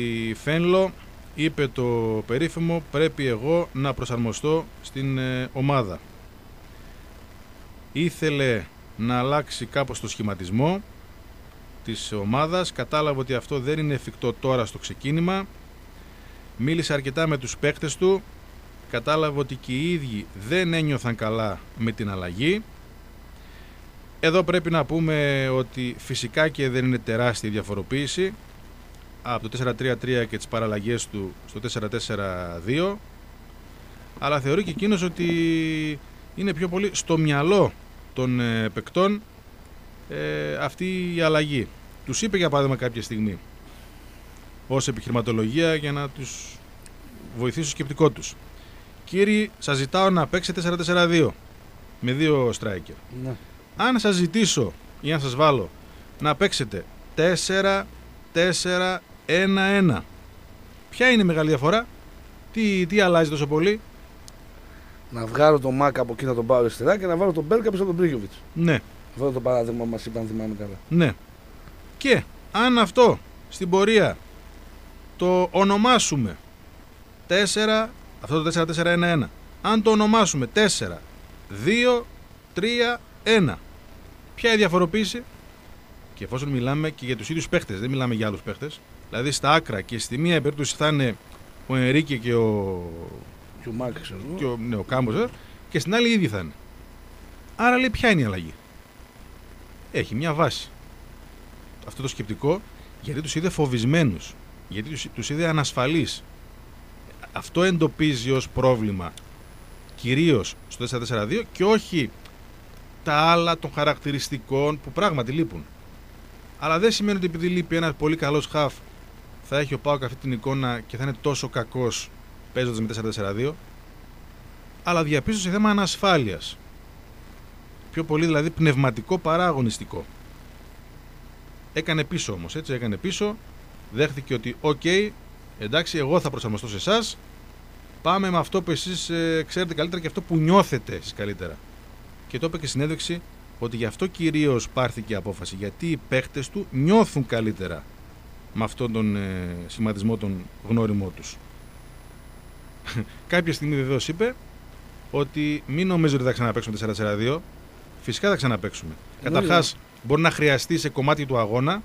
Φένλο είπε το περίφημο πρέπει εγώ να προσαρμοστώ στην ε, ομάδα. Ήθελε να αλλάξει κάπως το σχηματισμό της ομάδας. Κατάλαβε ότι αυτό δεν είναι εφικτό τώρα στο ξεκίνημα. Μίλησε αρκετά με τους παίκτες του. Κατάλαβε ότι και οι ίδιοι δεν ένιωθαν καλά με την αλλαγή. Εδώ πρέπει να πούμε ότι φυσικά και δεν είναι τεράστια η διαφοροποίηση από το 4-3-3 και τις παραλλαγές του στο 4-4-2 αλλά θεωρεί και εκείνος ότι είναι πιο πολύ στο μυαλό των ε, παικτών ε, αυτή η αλλαγή. Τους είπε για παράδειγμα κάποια στιγμή ως επιχειρηματολογία για να τους βοηθήσει στο σκεπτικό τους. Κύριοι, σας ζητάω να παίξετε 4-4-2 με δύο striker. Ναι. Αν σας ζητήσω ή αν σας βάλω να παίξετε 4-4-1-1 ποια είναι η μεγάλη διαφορά, τι, τι αλλάζει τόσο πολύ, Να βγάλω τον Μάκα από εκεί να τον πάρω αριστερά και να βάλω τον Μπέρκα πίσω από τον Μπρίγιοβιτς. ναι, Αυτό είναι το παράδειγμα που μας είπαν, θυμάμαι καλά. ναι. Και αν αυτό στην πορεία το ονομάσουμε 4, αυτό το 4-4-1-1, αν το ονομάσουμε 4, 2, 3, 1. Ποια είναι η διαφοροποίηση, και εφόσον μιλάμε και για τους ίδιους παίχτες, δεν μιλάμε για άλλους παίχτες. Δηλαδή στα άκρα και στη μία περίπτωση θα είναι ο Ενρίκε και ο. Και ο Μάρκ, ξέρω εγώ. και ο, ναι, ο Κάμπος, και στην άλλη ήδη θα είναι. Άρα λέει ποια είναι η αλλαγή; Έχει μια βάση. Αυτό το σκεπτικό γιατί τους είδε φοβισμένους, γιατί τους, τους είδε ανασφαλείς. Αυτό εντοπίζει ως πρόβλημα κυρίως στο 4-4-2 και όχι τα άλλα των χαρακτηριστικών που πράγματι λείπουν. Αλλά δεν σημαίνει ότι επειδή λείπει ένας πολύ καλός χαφ θα έχει ο Πάοκ αυτή την εικόνα και θα είναι τόσο κακός παίζοντας με 4-4-2. Αλλά διαπίστωσε θέμα ανασφάλειας. Πιο πολύ δηλαδή πνευματικό παρά αγωνιστικό. Έκανε πίσω όμως, έτσι, έκανε πίσω. Δέχτηκε ότι, οκ, εντάξει, εγώ θα προσαρμοστώ σε εσάς. Πάμε με αυτό που εσείς ε, ξέρετε καλύτερα και αυτό που νιώθετε εσείς καλύτερα. Και το είπε και συνέντευξη ότι γι' αυτό κυρίως πάρθηκε η απόφαση. Γιατί οι παίχτες του νιώθουν καλύτερα με αυτόν τον ε, σχηματισμό, τον γνώριμό τους. Κάποια στιγμή βεβαίως είπε ότι μην νομίζω ότι θα ξαναπαίξουμε 4-4-2. Φυσικά θα ξαναπαίξουμε. Καταρχάς, μπορεί να χρειαστεί σε κομμάτι του αγώνα.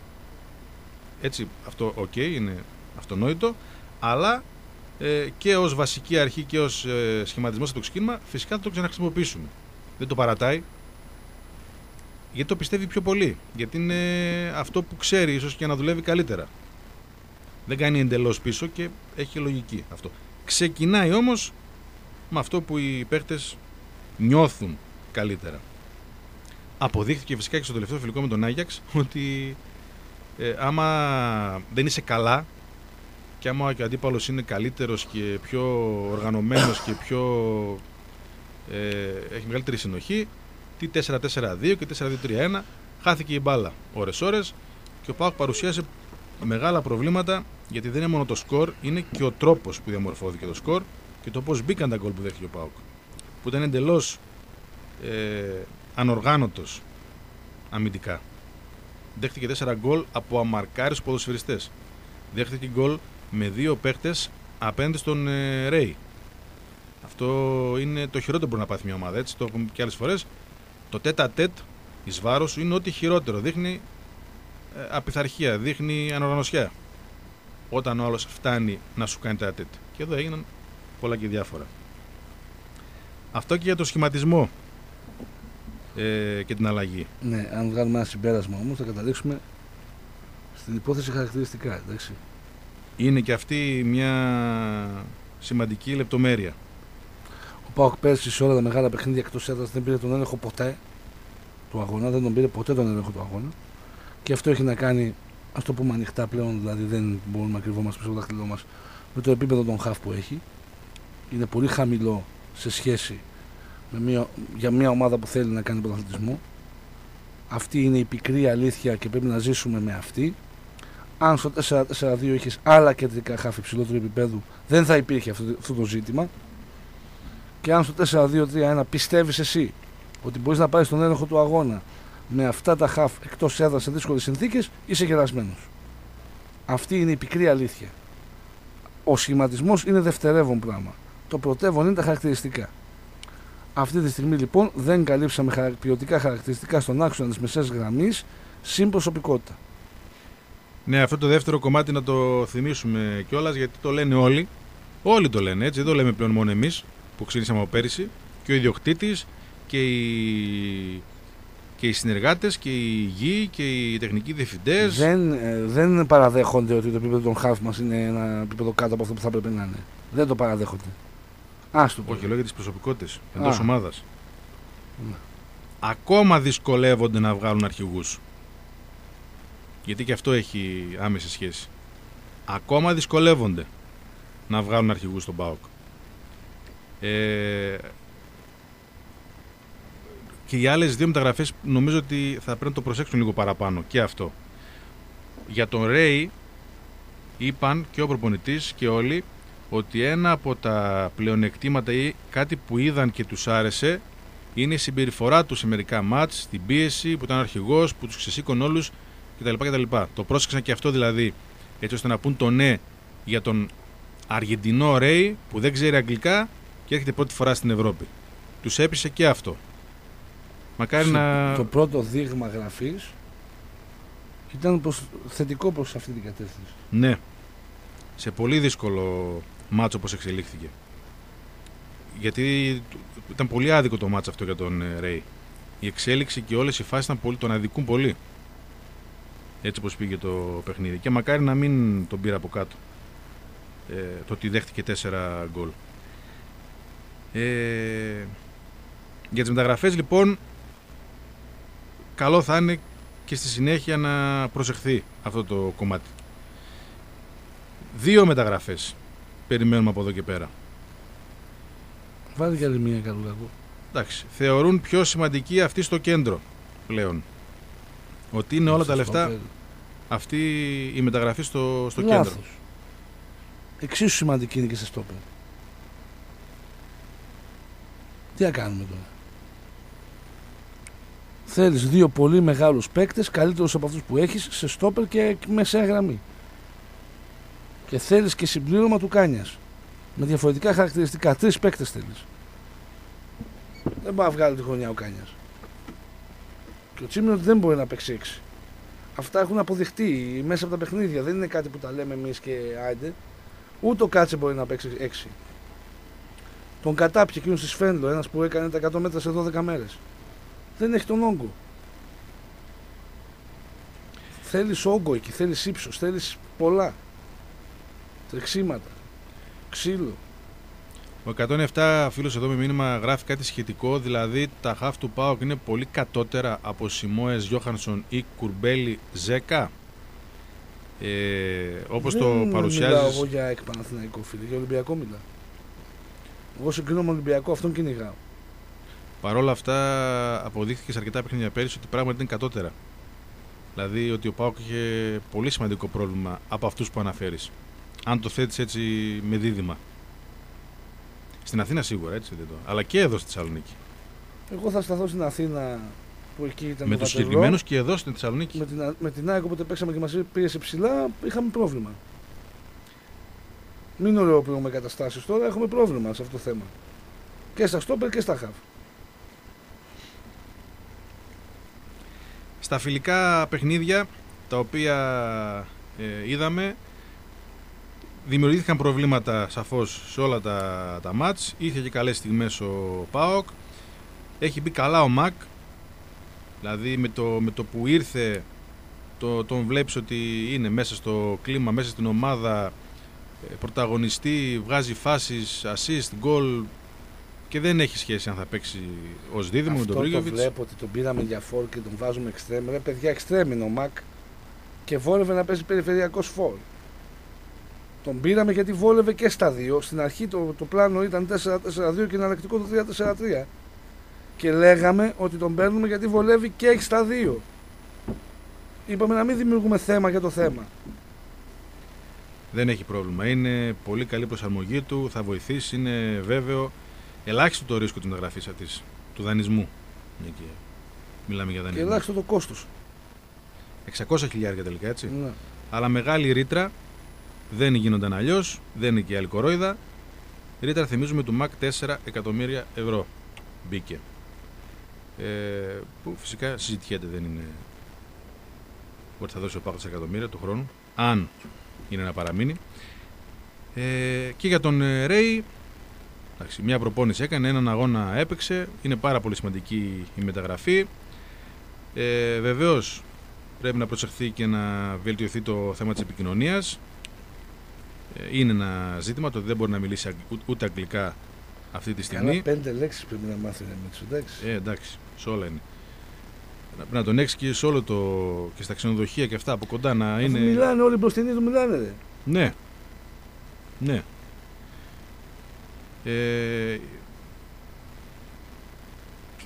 Έτσι, αυτό οκ, είναι αυτονόητο. Αλλά ε, και ως βασική αρχή και ως ε, σχηματισμός στο ξεκίνημα, φυσικά θα το ξαναχρησιμοποιήσουμε. Δεν το παρατάει. Γιατί το πιστεύει πιο πολύ. Γιατί είναι αυτό που ξέρει, ίσως και να δουλεύει καλύτερα. Δεν κάνει εντελώς πίσω και έχει λογική αυτό. Ξεκινάει όμως με αυτό που οι παίχτε νιώθουν καλύτερα. Αποδείχθηκε φυσικά και στο τελευταίο φιλικό με τον Άγιαξ ότι ε, άμα δεν είσαι καλά και άμα ο αντίπαλος είναι καλύτερος και πιο οργανωμένος και πιο ε, έχει μεγαλύτερη συνοχή τι 4-4-2 και 4-2-3-1 χάθηκε η μπάλα ώρες ώρες και ο Πάοκ παρουσίασε μεγάλα προβλήματα γιατί δεν είναι μόνο το σκορ είναι και ο τρόπος που διαμορφώθηκε το σκορ και το πώς μπήκαν τα γκολ που δέχτηκε ο Πάοκ που ήταν εντελώς ε, ανοργάνωτος αμυντικά. Δέχτηκε 4 γκολ από αμαρκάριους ποδοσφαιριστές. Δέχτηκε γκολ με δύο παίχτες απέναντι στον ε, Ρέι. Αυτό είναι το χειρότερο που μπορεί να πάθει μια ομάδα έτσι το έχουμε και άλλες φορές. Το τέτα τέτ εις βάρος είναι ό,τι χειρότερο. Δείχνει ε, απειθαρχία, δείχνει ανοργανωσιά. Όταν ο άλλος φτάνει να σου κάνει τέτα τέτ. Και εδώ έγιναν πολλά και διάφορα. Αυτό και για το σχηματισμό ε, και την αλλαγή. Ναι, αν βγάλουμε ένα συμπέρασμα όμως θα καταλήξουμε στην υπόθεση χαρακτηριστικά, εντάξει. Είναι και αυτή μια σημαντική λεπτομέρεια. Πάοκ πέρσι σε όλα τα μεγάλα παιχνίδια εκτός έδρας δεν πήρε τον έλεγχο ποτέ του αγώνα, δεν τον πήρε ποτέ τον έλεγχο του αγώνα. Και αυτό έχει να κάνει, ας το πούμε ανοιχτά πλέον, δηλαδή δεν μπορούμε να κρυβόμαστε πίσω από το δάχτυλό μας, με το επίπεδο των χαφ που έχει. Είναι πολύ χαμηλό σε σχέση με μια, για μια ομάδα που θέλει να κάνει πρωταθλητισμό. Αυτή είναι η πικρή αλήθεια και πρέπει να ζήσουμε με αυτή. Αν στο 4-4-2 είχες άλλα κεντρικά χάφη υψηλότερου επίπεδου, δεν θα υπήρχε αυτό, αυτό το ζήτημα και αν στο 4-2-3-1 πιστεύεις εσύ ότι μπορείς να πάρεις τον έλεγχο του αγώνα με αυτά τα χαφ εκτός έδρα σε δύσκολες συνθήκες, είσαι γερασμένος. Αυτή είναι η πικρή αλήθεια. Ο σχηματισμός είναι δευτερεύον πράγμα. Το πρωτεύον είναι τα χαρακτηριστικά. Αυτή τη στιγμή λοιπόν δεν καλύψαμε ποιοτικά χαρακτηριστικά στον άξονα της μεσαίας γραμμής συν προσωπικότητα. Ναι, αυτό το δεύτερο κομμάτι να το θυμίσουμε κιόλας γιατί το λένε όλοι. Όλοι το λένε έτσι, δεν το λέμε πλέον μόνο εμείς που ξεκινήσαμε από πέρυσι και ο ιδιοκτήτης και οι, και οι συνεργάτες και οι γη και οι τεχνικοί διευθυντές. Δεν, ε, δεν παραδέχονται ότι το επίπεδο των χαφ μας είναι ένα επίπεδο κάτω από αυτό που θα πρέπει να είναι. Δεν το παραδέχονται. Άστο. Όχι, λόγω για τι προσωπικότητε εντό ομάδας. Ναι. Ακόμα δυσκολεύονται να βγάλουν αρχηγούς. Γιατί και αυτό έχει άμεση σχέση. Ακόμα δυσκολεύονται να βγάλουν αρχηγούς στον ΠΑΟΚ. Ε, και οι άλλες δύο μεταγραφές νομίζω ότι θα πρέπει να το προσέξουν λίγο παραπάνω και αυτό. Για τον Ρέι είπαν και ο προπονητής και όλοι ότι ένα από τα πλεονεκτήματα ή κάτι που είδαν και τους άρεσε είναι η συμπεριφορά τους σε μερικά μάτς, την πίεση που ήταν αρχηγός, που τους ξεσήκωνε όλους κτλ. κτλ. Το πρόσεξαν και αυτό δηλαδή έτσι ώστε να πούν το ναι για τον Αργεντινό Ρέι που δεν ξέρει αγγλικά και έρχεται πρώτη φορά στην Ευρώπη. Τους έπεισε και αυτό. Μακάρι να. Το πρώτο δείγμα γραφής ήταν προς, θετικό προς αυτή την κατεύθυνση. Ναι. Σε πολύ δύσκολο μάτσο όπως εξελίχθηκε. Γιατί ήταν πολύ άδικο το μάτσο αυτό για τον ε, Ρέι. Η εξέλιξη και όλες οι φάσεις ήταν πολύ, τον αδικούν πολύ. Έτσι όπως πήγε το παιχνίδι. Και μακάρι να μην τον πήρε από κάτω. Ε, το ότι δέχτηκε 4 γκολ. Ε, για τις μεταγραφές λοιπόν καλό θα είναι και στη συνέχεια να προσεχθεί αυτό το κομμάτι. Δύο μεταγραφές περιμένουμε από εδώ και πέρα. Βάλει και άλλη μία καλό κακό. Εντάξει, θεωρούν πιο σημαντική αυτή στο κέντρο πλέον. Ότι είναι όλα τα λεφτά αυτή η μεταγραφή στο, στο κέντρο. Εξίσου σημαντική είναι και σε στόπερ. Τι να κάνουμε τώρα; Θέλεις δύο πολύ μεγάλους παίκτες, καλύτερους από αυτούς που έχεις, σε στόπερ και μεσαία γραμμή. Και θέλεις και συμπλήρωμα του Κάνιας. Με διαφορετικά χαρακτηριστικά. Τρεις παίκτες θέλεις. Δεν μπορεί να βγάλει τη χρονιά ο Κάνιας. Και ο Τσίμινο δεν μπορεί να παίξει έξι. Αυτά έχουν αποδειχτεί μέσα από τα παιχνίδια. Δεν είναι κάτι που τα λέμε εμείς και άιντε. Ούτε ο Κάτσε μπορεί να παίξει έξι. Τον κατάπιε εκείνο στη Σφέντλο, ένας που έκανε τα 100 μέτρα σε 12 μέρες. Δεν έχει τον όγκο. Θέλεις όγκο εκεί, θέλεις ύψος, θέλεις πολλά. Τρεξίματα. Ξύλο. Ο 107 φίλος εδώ με μήνυμα γράφει κάτι σχετικό, δηλαδή τα χαφ του ΠΑΟΚ είναι πολύ κατώτερα από Σιμόες Γιώχανσον ή Κουρμπέλη Ζέκα. Ε, όπως Δεν το παρουσιάζεις... μιλάω εγώ για εκπαναθηναϊκό φίλο, για Ολυμπιακό μιλάω. Εγώ συγκρίνω με Ολυμπιακό, αυτόν κυνηγάω. Παρ' όλα αυτά αποδείχθηκε σε αρκετά παιχνίδια πέρυσι ότι πράγματι είναι κατώτερα. Δηλαδή ότι ο ΠΑΟΚ είχε πολύ σημαντικό πρόβλημα από αυτούς που αναφέρεις. Αν το θέτεις έτσι με δίδυμα. Στην Αθήνα σίγουρα, έτσι δεν το. Αλλά και εδώ στη Θεσσαλονίκη. Εγώ θα σταθώ στην Αθήνα που εκεί ήταν με το τους Βατερλό. συγκεκριμένου και εδώ στην Θεσσαλονίκη. Με την, Α- με την ΑΕΚ όποτε παίξαμε και μας πίεσε ψηλά, είχαμε πρόβλημα. Μην ωρεοποιούμε καταστάσεις τώρα, έχουμε πρόβλημα σε αυτό το θέμα. Και στα στόπερ και στα χαβ. Στα φιλικά παιχνίδια τα οποία ε, είδαμε δημιουργήθηκαν προβλήματα σαφώς σε όλα τα, τα μάτς. Είχε και καλές στιγμές ο ΠΑΟΚ. Έχει μπει καλά ο ΜΑΚ. Δηλαδή με το, με το που ήρθε το, τον βλέπεις ότι είναι μέσα στο κλίμα, μέσα στην ομάδα ε, πρωταγωνιστή, βγάζει φάσεις, assist, goal και δεν έχει σχέση αν θα παίξει ως δίδυμο με Αυτό τον το Μπρίγκοβιτς. βλέπω ότι τον πήραμε για φόρ και τον βάζουμε εξτρέμ. Ρε παιδιά, εξτρέμ είναι ο Μακ και βόλευε να παίζει περιφερειακός φόρ. Τον πήραμε γιατί βόλευε και στα δύο. Στην αρχή το, το πλάνο ήταν 4-4-2 και εναλλακτικό το 3-4-3. Και λέγαμε ότι τον παίρνουμε γιατί βολεύει και έχει στα δύο. Είπαμε να μην δημιουργούμε θέμα για το θέμα. Δεν έχει πρόβλημα. Είναι πολύ καλή προσαρμογή του, θα βοηθήσει, είναι βέβαιο. Ελάχιστο το ρίσκο τη μεταγραφή αυτή, του δανεισμού. Μια και μιλάμε για Και δανεισμό. ελάχιστο το κόστος. 600 χιλιάρια τελικά έτσι. Ναι. Αλλά μεγάλη ρήτρα δεν γίνονταν αλλιώς, δεν είναι και άλλη κορόιδα. Ρήτρα θυμίζουμε του ΜΑΚ 4 εκατομμύρια ευρώ. Μπήκε. Ε, που φυσικά συζητιέται, δεν είναι. Ότι θα δώσει ο Πάκος εκατομμύρια του χρόνου, αν είναι να παραμείνει. Ε, και για τον ε, Ρέι, εντάξει, μια προπόνηση έκανε, έναν αγώνα έπαιξε. Είναι πάρα πολύ σημαντική η μεταγραφή. Ε, Βεβαίως πρέπει να προσεχθεί και να βελτιωθεί το θέμα της επικοινωνίας. Ε, είναι ένα ζήτημα το ότι δεν μπορεί να μιλήσει αγγ- ούτε- ούτε αγγλικά αυτή τη στιγμή. Καλά πέντε λέξεις πρέπει να μάθει να μιλήσει, εντάξει. Ε, εντάξει, σε όλα είναι. Να, να τον έχεις και σε όλο το. και στα ξενοδοχεία και αυτά από κοντά να Αφού είναι. Μιλάνε όλοι μπροστινοί του, μιλάνε ρε. Ναι. Ναι. Ε,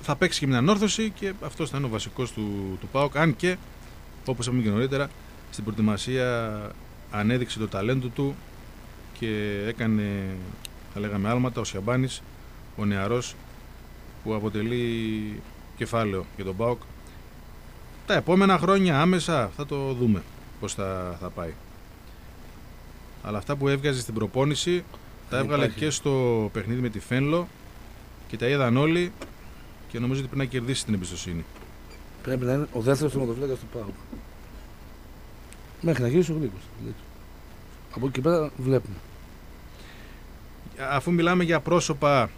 θα παίξει και μια ανόρθωση και αυτός θα είναι ο βασικός του, του ΠΑΟΚ. Αν και, όπως είπαμε και νωρίτερα, στην προετοιμασία ανέδειξε το ταλέντο του και έκανε, θα λέγαμε, άλματα ο Σιαμπάνης, ο νεαρός, που αποτελεί κεφάλαιο για τον ΠΑΟΚ. Τα επόμενα χρόνια άμεσα θα το δούμε πώς θα, θα πάει. Αλλά αυτά που έβγαζε στην προπόνηση Τα Δεν έβγαλε υπάρχει. και στο παιχνίδι με τη Φένλο και τα είδαν όλοι και νομίζω ότι πρέπει να κερδίσει την εμπιστοσύνη. Πρέπει να είναι ο δεύτερος τερματοφύλακα του Πάου. Μέχρι να γυρίσει ο Γλίκος. Από εκεί και πέρα βλέπουμε. Αφού μιλάμε για πρόσωπα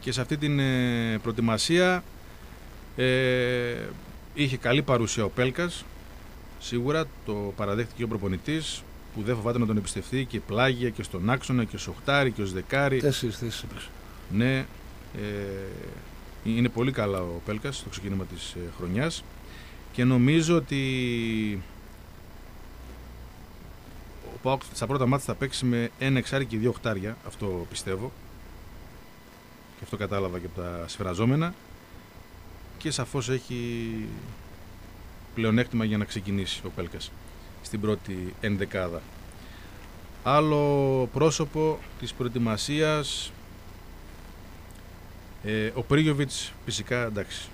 και σε αυτή την ε, προετοιμασία ε, είχε καλή παρουσία ο Πέλκας σίγουρα το παραδέχτηκε ο προπονητής που δεν φοβάται να τον εμπιστευτεί και πλάγια και στον άξονα και στο οχτάρι και ως δεκάρι. Τέσσερις θέσεις έπαιξε. ναι ε, είναι πολύ καλά ο Πέλκας στο ξεκίνημα της ε, χρονιάς. Και νομίζω ότι ο Πάοκ στα πρώτα μάτια θα παίξει με ένα εξάρι και δύο οχτάρια αυτό πιστεύω. Και αυτό κατάλαβα και από τα σφαιραζόμενα και σαφώς έχει πλεονέκτημα για να ξεκινήσει ο Πέλκας στην πρώτη ενδεκάδα. Άλλο πρόσωπο της προετοιμασίας ε, ο Πρίγιοβιτς φυσικά εντάξει.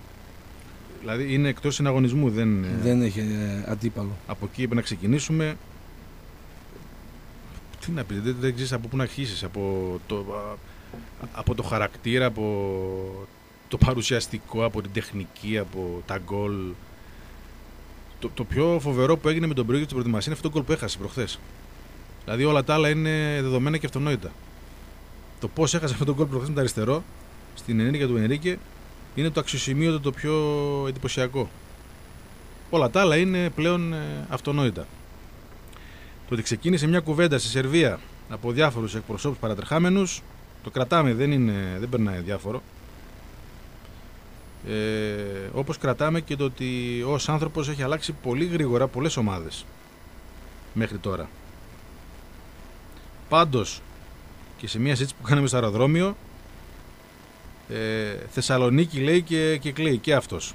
Δηλαδή είναι εκτός συναγωνισμού δεν, ε, Δεν έχει ε, αντίπαλο. από εκεί πρέπει να ξεκινήσουμε. Τι να πεις, δεν, δεν ξέρεις από πού να αρχίσεις από το, α, από το χαρακτήρα από το παρουσιαστικό από την τεχνική, από τα γκολ το, το πιο φοβερό που έγινε με τον Πρίγιοβιτς στην προετοιμασία είναι αυτό το γκολ που έχασε προχθές. Δηλαδή όλα τα άλλα είναι δεδομένα και αυτονόητα. Το πώς έχασε αυτό το γκολ προχθές με το αριστερό στην ενέργεια του Ενρίκε είναι το αξιοσημείωτο το πιο εντυπωσιακό. Όλα τα άλλα είναι πλέον ε, αυτονόητα. Το ότι ξεκίνησε μια κουβέντα στη Σερβία από διάφορους εκπροσώπους παρατρεχάμενους το κρατάμε, δεν, είναι, δεν περνάει διάφορο ε, όπως κρατάμε και το ότι ως άνθρωπος έχει αλλάξει πολύ γρήγορα πολλές ομάδες μέχρι τώρα. Πάντως και σε μια συζήτηση που κάναμε στο αεροδρόμιο ε, Θεσσαλονίκη λέει και, και κλαίει και αυτός.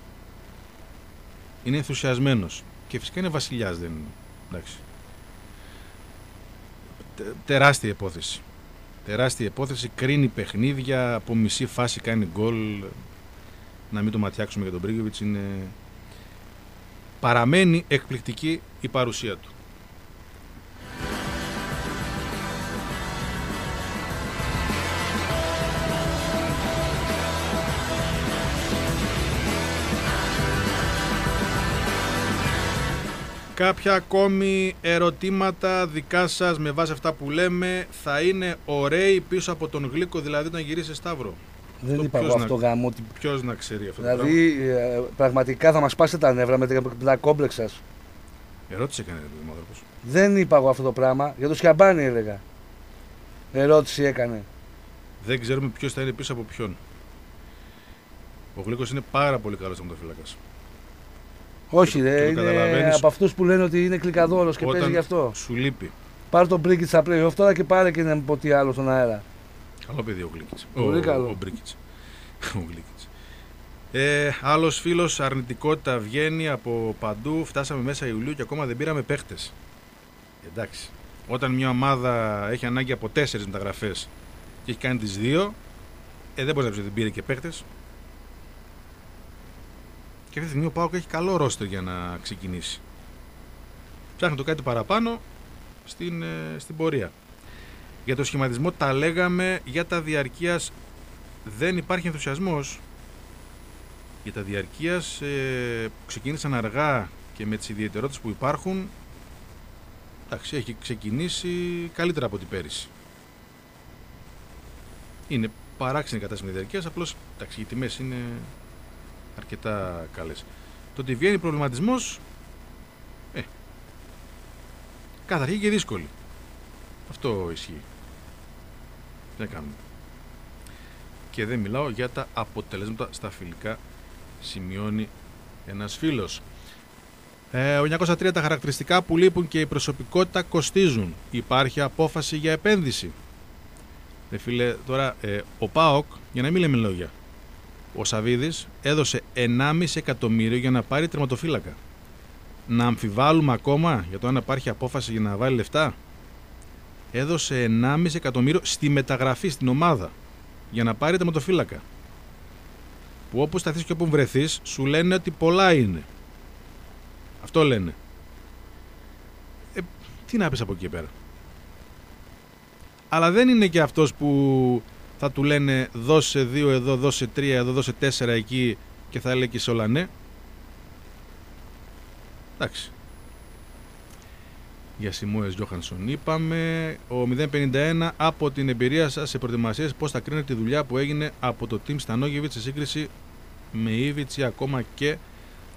Είναι ενθουσιασμένος. Και φυσικά είναι βασιλιάς δεν εντάξει. Τε- τεράστια υπόθεση. Τεράστια υπόθεση κρίνει παιχνίδια από μισή φάση κάνει γκολ να μην το ματιάξουμε για τον Μπρίγκοβιτς είναι παραμένει εκπληκτική η παρουσία του Κάποια ακόμη ερωτήματα δικά σας με βάση αυτά που λέμε θα είναι ωραίοι πίσω από τον γλύκο δηλαδή όταν γυρίσει Σταύρο; Δεν Το είπα ποιος εγώ να- αυτό γάμο. Ότι... Ποιος να ξέρει αυτό το πράγμα; Δηλαδή ε, πραγματικά θα μας πάσετε τα νεύρα με την- τα κόμπλεξ σας. Ερώτηση έκανε ο Δημόδροπος. Δεν είπα εγώ αυτό το πράγμα. Για το Σιαμπάνι έλεγα. Ερώτηση έκανε. Δεν ξέρουμε ποιος θα είναι πίσω από ποιον. Ο Γλύκος είναι πάρα πολύ καλός τερματοφύλακας. Όχι, Και το- ρε, και το είναι καταλαβαίνεις από αυτούς που λένε ότι είναι κλικαδόρος και Όταν παίζει γι' αυτό. Σου λείπει. Πάρε τον Μπρίκιτ στα playoff τώρα και πάρε και να μην πω τι άλλο στον αέρα. Καλό παιδί ο Γλύκης. Πολύ ο, καλό. Ο Μπρίκιτς. [laughs] ο Γλύκης. Ε, άλλος φίλος, αρνητικότητα βγαίνει από παντού. Φτάσαμε μέσα Ιουλίου και ακόμα δεν πήραμε παίχτες. Εντάξει. Όταν μια ομάδα έχει ανάγκη από τέσσερις μεταγραφές και έχει κάνει τις δύο, ε, δεν μπορεί να πεις ότι δεν πήρε και παίχτες. Και αυτή τη στιγμή ο Πάοκ έχει καλό ρόστερ για να ξεκινήσει. Ψάχνει το κάτι παραπάνω στην, ε, στην πορεία. Για το σχηματισμό τα λέγαμε για τα διαρκείας δεν υπάρχει ενθουσιασμός. Για τα διαρκείας ε, που ξεκίνησαν αργά και με τις ιδιαιτερότητες που υπάρχουν εντάξει, έχει ξεκινήσει καλύτερα από την πέρυσι. Είναι παράξενη η κατάσταση με τη διαρκείας απλώς εντάξει, οι τιμές είναι αρκετά καλές. Το ότι βγαίνει προβληματισμός ε, καθαρχή και δύσκολη. Αυτό ισχύει δεν κάνουμε. Και δεν μιλάω για τα αποτελέσματα στα φιλικά, σημειώνει ένας φίλος. Ε, ο 903 τα χαρακτηριστικά που λείπουν και η προσωπικότητα κοστίζουν. Υπάρχει απόφαση για επένδυση. Ε, φίλε, τώρα ε, ο ΠΑΟΚ, για να μην λέμε λόγια, ο Σαβίδης έδωσε 1,5 εκατομμύριο για να πάρει τερματοφύλακα. Να αμφιβάλλουμε ακόμα για το αν υπάρχει απόφαση για να βάλει λεφτά; Έδωσε 1,5 εκατομμύριο στη μεταγραφή στην ομάδα για να πάρει τερματοφύλακα. Που όπου σταθείς και όπου βρεθείς σου λένε ότι πολλά είναι. Αυτό λένε. Ε, τι να πεις από εκεί πέρα. αλλά δεν είναι και αυτός που θα του λένε δώσε δύο εδώ, δώσε τρία εδώ, δώσε τέσσερα εκεί και θα λέει και σε όλα ναι. Εντάξει. Για Σιμόες Γιώχανσον είπαμε. Ο 051 από την εμπειρία σας σε προετοιμασίες πώς θα κρίνετε τη δουλειά που έγινε από το team Στανόγεβιτ σε σύγκριση με Ήβιτς ή ακόμα και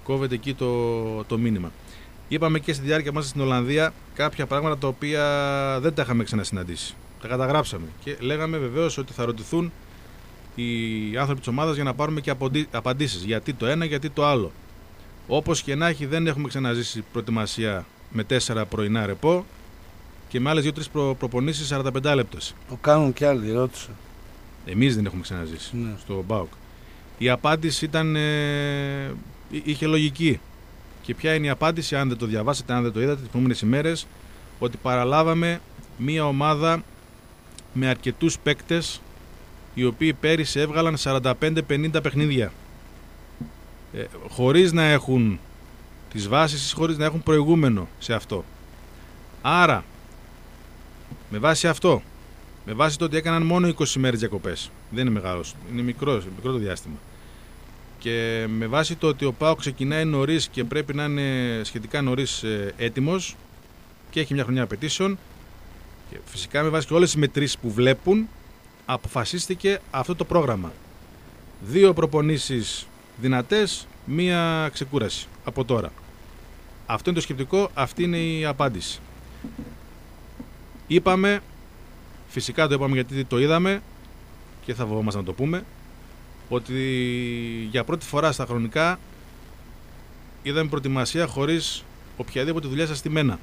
κόβεται εκεί το, το μήνυμα. Είπαμε και στη διάρκεια μας στην Ολλανδία κάποια πράγματα τα οποία δεν τα είχαμε ξανασυναντήσει. Τα καταγράψαμε και λέγαμε βεβαίως ότι θα ρωτηθούν οι άνθρωποι της ομάδας για να πάρουμε και απαντήσεις. Γιατί το ένα, γιατί το άλλο. Όπως και να έχει δεν έχουμε ξαναζήσει προετοιμασία με τέσσερα πρωινά ρεπό και με άλλες δύο-τρεις προ, προπονήσεις 45 λεπτέ. Το κάνουν και άλλοι, ρώτησα. Εμείς δεν έχουμε ξαναζήσει ναι. στο Μπάουκ. Η απάντηση ήταν. Ε, είχε λογική. Και ποια είναι η απάντηση, αν δεν το διαβάσετε, αν δεν το είδατε τις προηγούμενες ημέρες, ότι παραλάβαμε μία ομάδα με αρκετούς παίκτες οι οποίοι πέρυσι έβγαλαν 45-50 παιχνίδια. Ε, χωρίς να έχουν τις βάσεις χωρίς να έχουν προηγούμενο σε αυτό. Άρα, με βάση αυτό, με βάση το ότι έκαναν μόνο 20 μέρες διακοπές, δεν είναι μεγάλος, είναι μικρό, μικρό το διάστημα, και με βάση το ότι ο ΠΑΟ ξεκινάει νωρίς και πρέπει να είναι σχετικά νωρίς ε, έτοιμος και έχει μια χρονιά απαιτήσεων, και φυσικά με βάση και όλες τις μετρήσεις που βλέπουν, αποφασίστηκε αυτό το πρόγραμμα. Δύο προπονήσεις δυνατές, μία ξεκούραση από τώρα. Αυτό είναι το σκεπτικό, αυτή είναι η απάντηση. Είπαμε, φυσικά το είπαμε γιατί το είδαμε και θα φοβόμαστε να το πούμε, ότι για πρώτη φορά στα χρονικά είδαμε προετοιμασία χωρίς οποιαδήποτε δουλειά στα στημένα.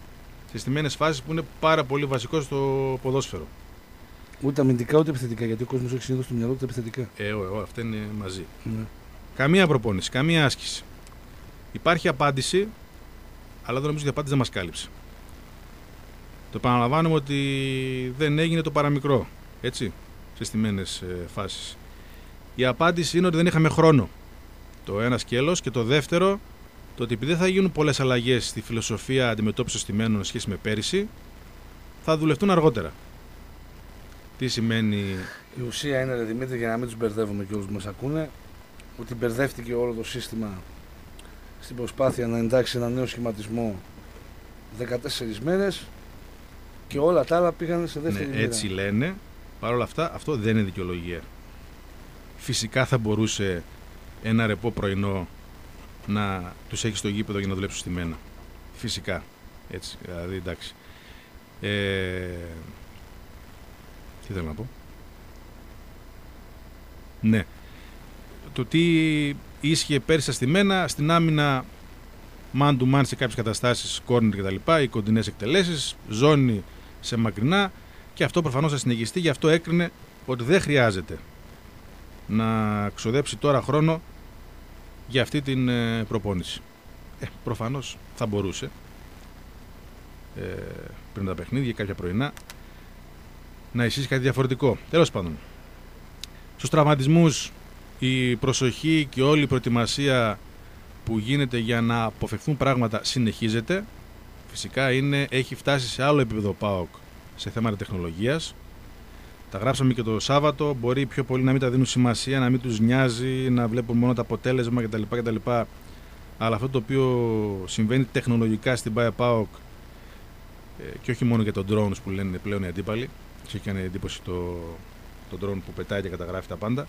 Σε στιμένες φάσεις που είναι πάρα πολύ βασικό στο ποδόσφαιρο. Ούτε αμυντικά ούτε επιθετικά, γιατί ο κόσμος έχει συνήθως στο μυαλό του επιθετικά. Ε, ε, αυτά είναι μαζί. Ναι. Καμία προπόνηση, καμία άσκηση. Υπάρχει απάντηση, αλλά δεν νομίζω ότι η απάντηση δεν μας κάλυψε. Το επαναλαμβάνουμε ότι δεν έγινε το παραμικρό. Έτσι, σε στιμένες ε, φάσεις. Η απάντηση είναι ότι δεν είχαμε χρόνο. Το ένας σκέλο. Και το δεύτερο, το ότι επειδή θα γίνουν πολλές αλλαγές στη φιλοσοφία αντιμετώπισης στιμένων σχέση με πέρυσι, θα δουλευτούν αργότερα. Τι σημαίνει; Η ουσία είναι, Δημήτρη, για να μην τους μπερδεύουμε και όλους που μας ακούνε, ότι μπερδεύτηκε όλο το σύστημα στην προσπάθεια να εντάξει ένα νέο σχηματισμό 14 μέρες και όλα τα άλλα πήγαν σε δεύτερη ναι, Έτσι λένε. Παρ' όλα αυτά αυτό δεν είναι δικαιολογία. Φυσικά θα μπορούσε ένα ρεπό πρωινό να τους έχει στο γήπεδο για να δουλέψουν στη μένα. Φυσικά. Έτσι, δηλαδή εντάξει. Ε, τι θέλω να πω. Ναι το τι ίσχυε πέρυσι στη Μένα, στην άμυνα man to man σε κάποιες καταστάσεις, corner κτλ. Οι κοντινές εκτελέσεις, ζώνη σε μακρινά και αυτό προφανώς θα συνεχιστεί, γι' αυτό έκρινε ότι δεν χρειάζεται να ξοδέψει τώρα χρόνο για αυτή την ε, προπόνηση. Ε, προφανώς θα μπορούσε ε, πριν τα παιχνίδια κάποια πρωινά να ισχύσει κάτι διαφορετικό. Τέλος πάντων, στους τραυματισμούς η προσοχή και όλη η προετοιμασία που γίνεται για να αποφευχθούν πράγματα συνεχίζεται. Φυσικά είναι, έχει φτάσει σε άλλο επίπεδο ΠΑΟΚ σε θέματα τεχνολογίας. Τα γράψαμε και το Σάββατο. Μπορεί πιο πολύ να μην τα δίνουν σημασία, να μην τους νοιάζει, να βλέπουν μόνο το αποτέλεσμα κτλ. κτλ. Αλλά αυτό το οποίο συμβαίνει τεχνολογικά στην ΠΑΕ ΠΑΟΚ ε, και όχι μόνο για τον drones που λένε πλέον οι αντίπαλοι. Σε έκανε εντύπωση το, το drone που πετάει και καταγράφει τα πάντα.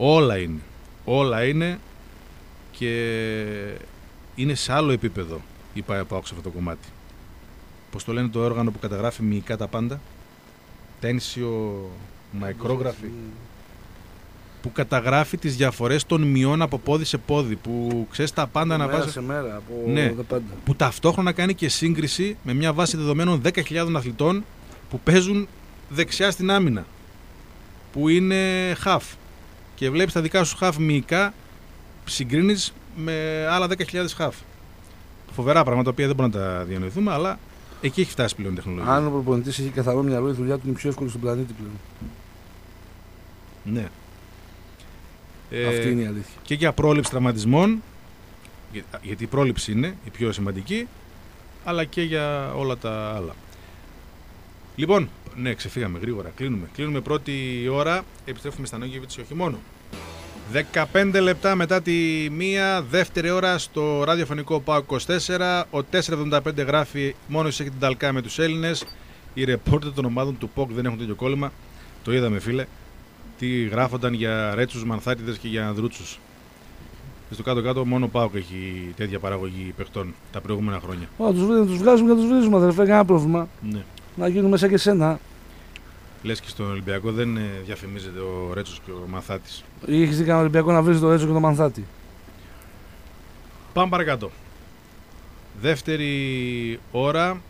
Όλα είναι. Όλα είναι και είναι σε άλλο επίπεδο η ΠΑΕΠΑΟΚ σε αυτό το κομμάτι. Πώς το λένε το όργανο που καταγράφει μυϊκά τα πάντα; Τένσιο Micrography. Που καταγράφει τις διαφορές των μειών από πόδι σε πόδι. Που ξέρεις τα πάντα να βάζει. σε μέρα, από ναι, πάντα. Που ταυτόχρονα κάνει και σύγκριση με μια βάση δεδομένων 10.000 αθλητών που παίζουν δεξιά στην άμυνα. Που είναι half και βλέπεις τα δικά σου χαφ μυϊκά, συγκρίνεις με άλλα 10.000 χαφ. Φοβερά πράγματα τα οποία δεν μπορούμε να τα διανοηθούμε, αλλά εκεί έχει φτάσει πλέον η τεχνολογία. Αν ο προπονητής έχει καθαρό μυαλό, η δουλειά του είναι πιο εύκολη στον πλανήτη πλέον. Ναι. Αυτή είναι η αλήθεια. Και για πρόληψη τραυματισμών, γιατί η πρόληψη είναι η πιο σημαντική, αλλά και για όλα τα άλλα. Λοιπόν, Ναι, ξεφύγαμε γρήγορα. Κλείνουμε. Κλείνουμε πρώτη ώρα. Επιστρέφουμε στα Νόγεβιτς και όχι μόνο. 15 λεπτά μετά τη μία, δεύτερη ώρα στο ραδιοφωνικό ΠΑΟ 24. Ο 475 γράφει μόνος έχει την ταλκά με τους Έλληνες. Οι ρεπόρτερ των ομάδων του ΠΟΚ δεν έχουν τέτοιο κόλλημα. Το είδαμε φίλε. Τι γράφονταν για Ρέτσους, Μανθάτιδες και για Ανδρούτσους. Στο κάτω-κάτω μόνο ο ΠΑΟΚ έχει τέτοια παραγωγή παιχτών τα προηγούμενα χρόνια. Ω, τους, βρίζουμε, τους βγάζουμε και τους βρίζουμε, αδερφέ, κανένα πρόβλημα. Ναι. Να γίνουμε μέσα και σένα. Λες και στον Ολυμπιακό δεν ε, διαφημίζεται ο Ρέτσος και ο Μαθάτη. Ή έχεις δει κανένα Ολυμπιακό να βρίζει το Ρέτσο και το Μανθάτη; Πάμε παρακάτω. Δεύτερη ώρα.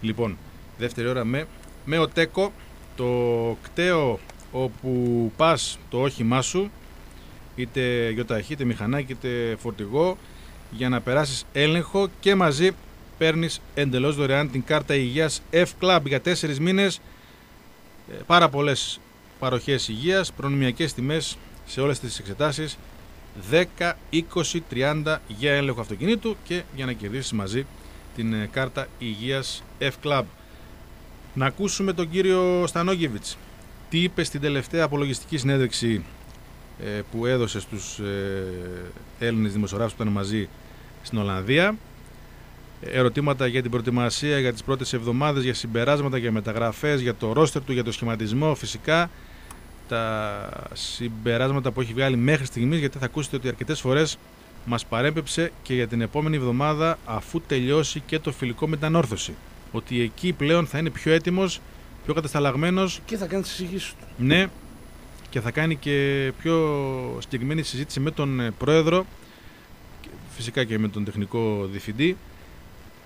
Λοιπόν, δεύτερη ώρα με, με ο Τέκο, το κταίο όπου πας το όχημά σου, είτε γιοταχή, είτε μηχανάκι, είτε φορτηγό, για να περάσεις έλεγχο και μαζί παίρνεις εντελώς δωρεάν την κάρτα υγείας F-Club για 4 μήνες. Ε, Πάρα πολλές παροχές υγείας, προνομιακές τιμές σε όλες τις εξετάσεις. 10, 20, 30 για έλεγχο αυτοκινήτου και για να κερδίσεις μαζί την ε, κάρτα υγείας F-Club. Να ακούσουμε τον κύριο Στανόγεβιτς. Τι είπε στην τελευταία απολογιστική συνέντευξη ε, που έδωσε στους ε, Έλληνες δημοσιογράφους που ήταν μαζί στην Ολλανδία; Ερωτήματα για την προετοιμασία για τις πρώτες εβδομάδες, για συμπεράσματα, για μεταγραφές, για το ρόστερ του, για το σχηματισμό φυσικά. Τα συμπεράσματα που έχει βγάλει μέχρι στιγμής, γιατί θα ακούσετε ότι αρκετές φορές μας παρέπεψε και για την επόμενη εβδομάδα αφού τελειώσει και το φιλικό με την ανόρθωση. Ότι εκεί πλέον θα είναι πιο έτοιμος, πιο κατασταλαγμένος Και θα κάνει τις εισηγήσεις του. ναι, και θα κάνει και πιο συγκεκριμένη συζήτηση με τον ε, πρόεδρο, και φυσικά και με τον τεχνικό διευθυντή,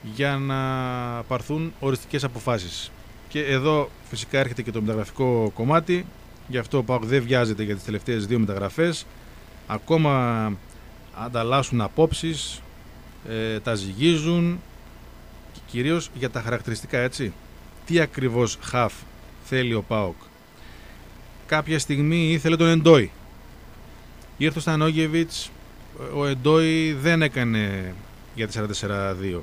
για να πάρθουν οριστικές αποφάσεις. Και εδώ φυσικά έρχεται και το μεταγραφικό κομμάτι, γι' αυτό ο ΠΑΟΚ δεν βιάζεται για τις τελευταίες δύο μεταγραφές. Ακόμα ανταλλάσσουν απόψεις, ε, τα ζυγίζουν, και κυρίως για τα χαρακτηριστικά, έτσι. Τι ακριβώς χαφ θέλει ο ΠΑΟΚ κάποια στιγμή ήθελε τον Εντόι. Ήρθε ο Στανόγεβιτς, ο Εντόι δεν έκανε για τη 44-2.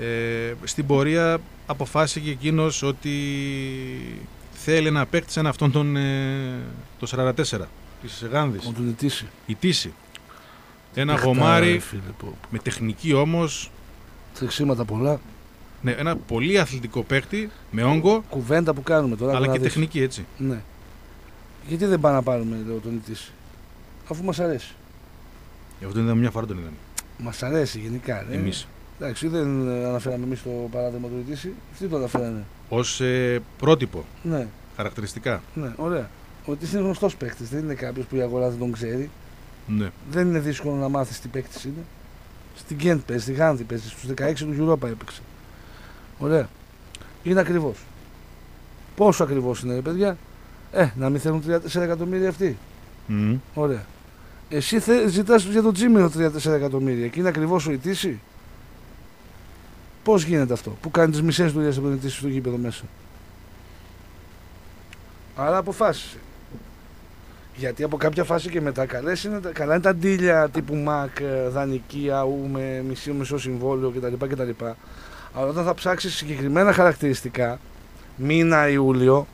Ε, στην πορεία αποφάσισε και εκείνος ότι θέλει να παίξει σαν αυτόν τον ε, το 44 της Γάνδης, Να τον νητήσει. η Τύση. Ένα Παιχτάρα, γομάρι ρε φίλε, πω, πω. με τεχνική όμως, Τρεξίματα πολλά. ναι, ένα πολύ αθλητικό παίκτη με όγκο, Κουβέντα που κάνουμε τώρα. αλλά να και δεις. τεχνική έτσι. Ναι. Γιατί δεν πάμε να πάρουμε λέω, τον νητήσει. Αφού μας αρέσει. Εγώ τον είδαμε μια φορά τον είδαμε. Μας αρέσει γενικά. Ρε. Εμείς. Εντάξει, δεν ε, αναφέραμε εμείς το παράδειγμα του νητήσει. Αυτοί το αναφέρανε. Ως ε, πρότυπο, Ναι, χαρακτηριστικά. ναι, ωραία. Ο Νητής είναι γνωστός παίκτης. Δεν είναι κάποιος που η αγορά δεν τον ξέρει. Ναι. Δεν είναι δύσκολο να μάθεις τι παίκτης είναι. Στην Γκέντ παίζει, στη Γάνδη παίζει, στους 16 του Europa έπαιξε. Ωραία. Είναι ακριβώς. Πόσο ακριβώς είναι, ρε παιδιά; Ε, να μην θέλουν 34 εκατομμύρια αυτοί. Μμ. Ωραία. Εσύ θε, ζητάς για τον Τζίμερο 34 εκατομμύρια και είναι ακριβώς ο Ιτήση. Πώς γίνεται αυτό, που κάνει τις μισές δουλειές από τον Ιτήση στο γήπεδο μέσα. Άρα αποφάσισε. Γιατί από κάποια φάση και μετά καλές είναι, τα- καλά είναι τα ντύλια τύπου ΜΑΚ, ε, δανεική, ΑΟΥ με μισή μισό συμβόλαιο κτλ. κτλ. Αλλά όταν θα ψάξεις συγκεκριμένα χαρακτηριστικά, μήνα Ιούλιο,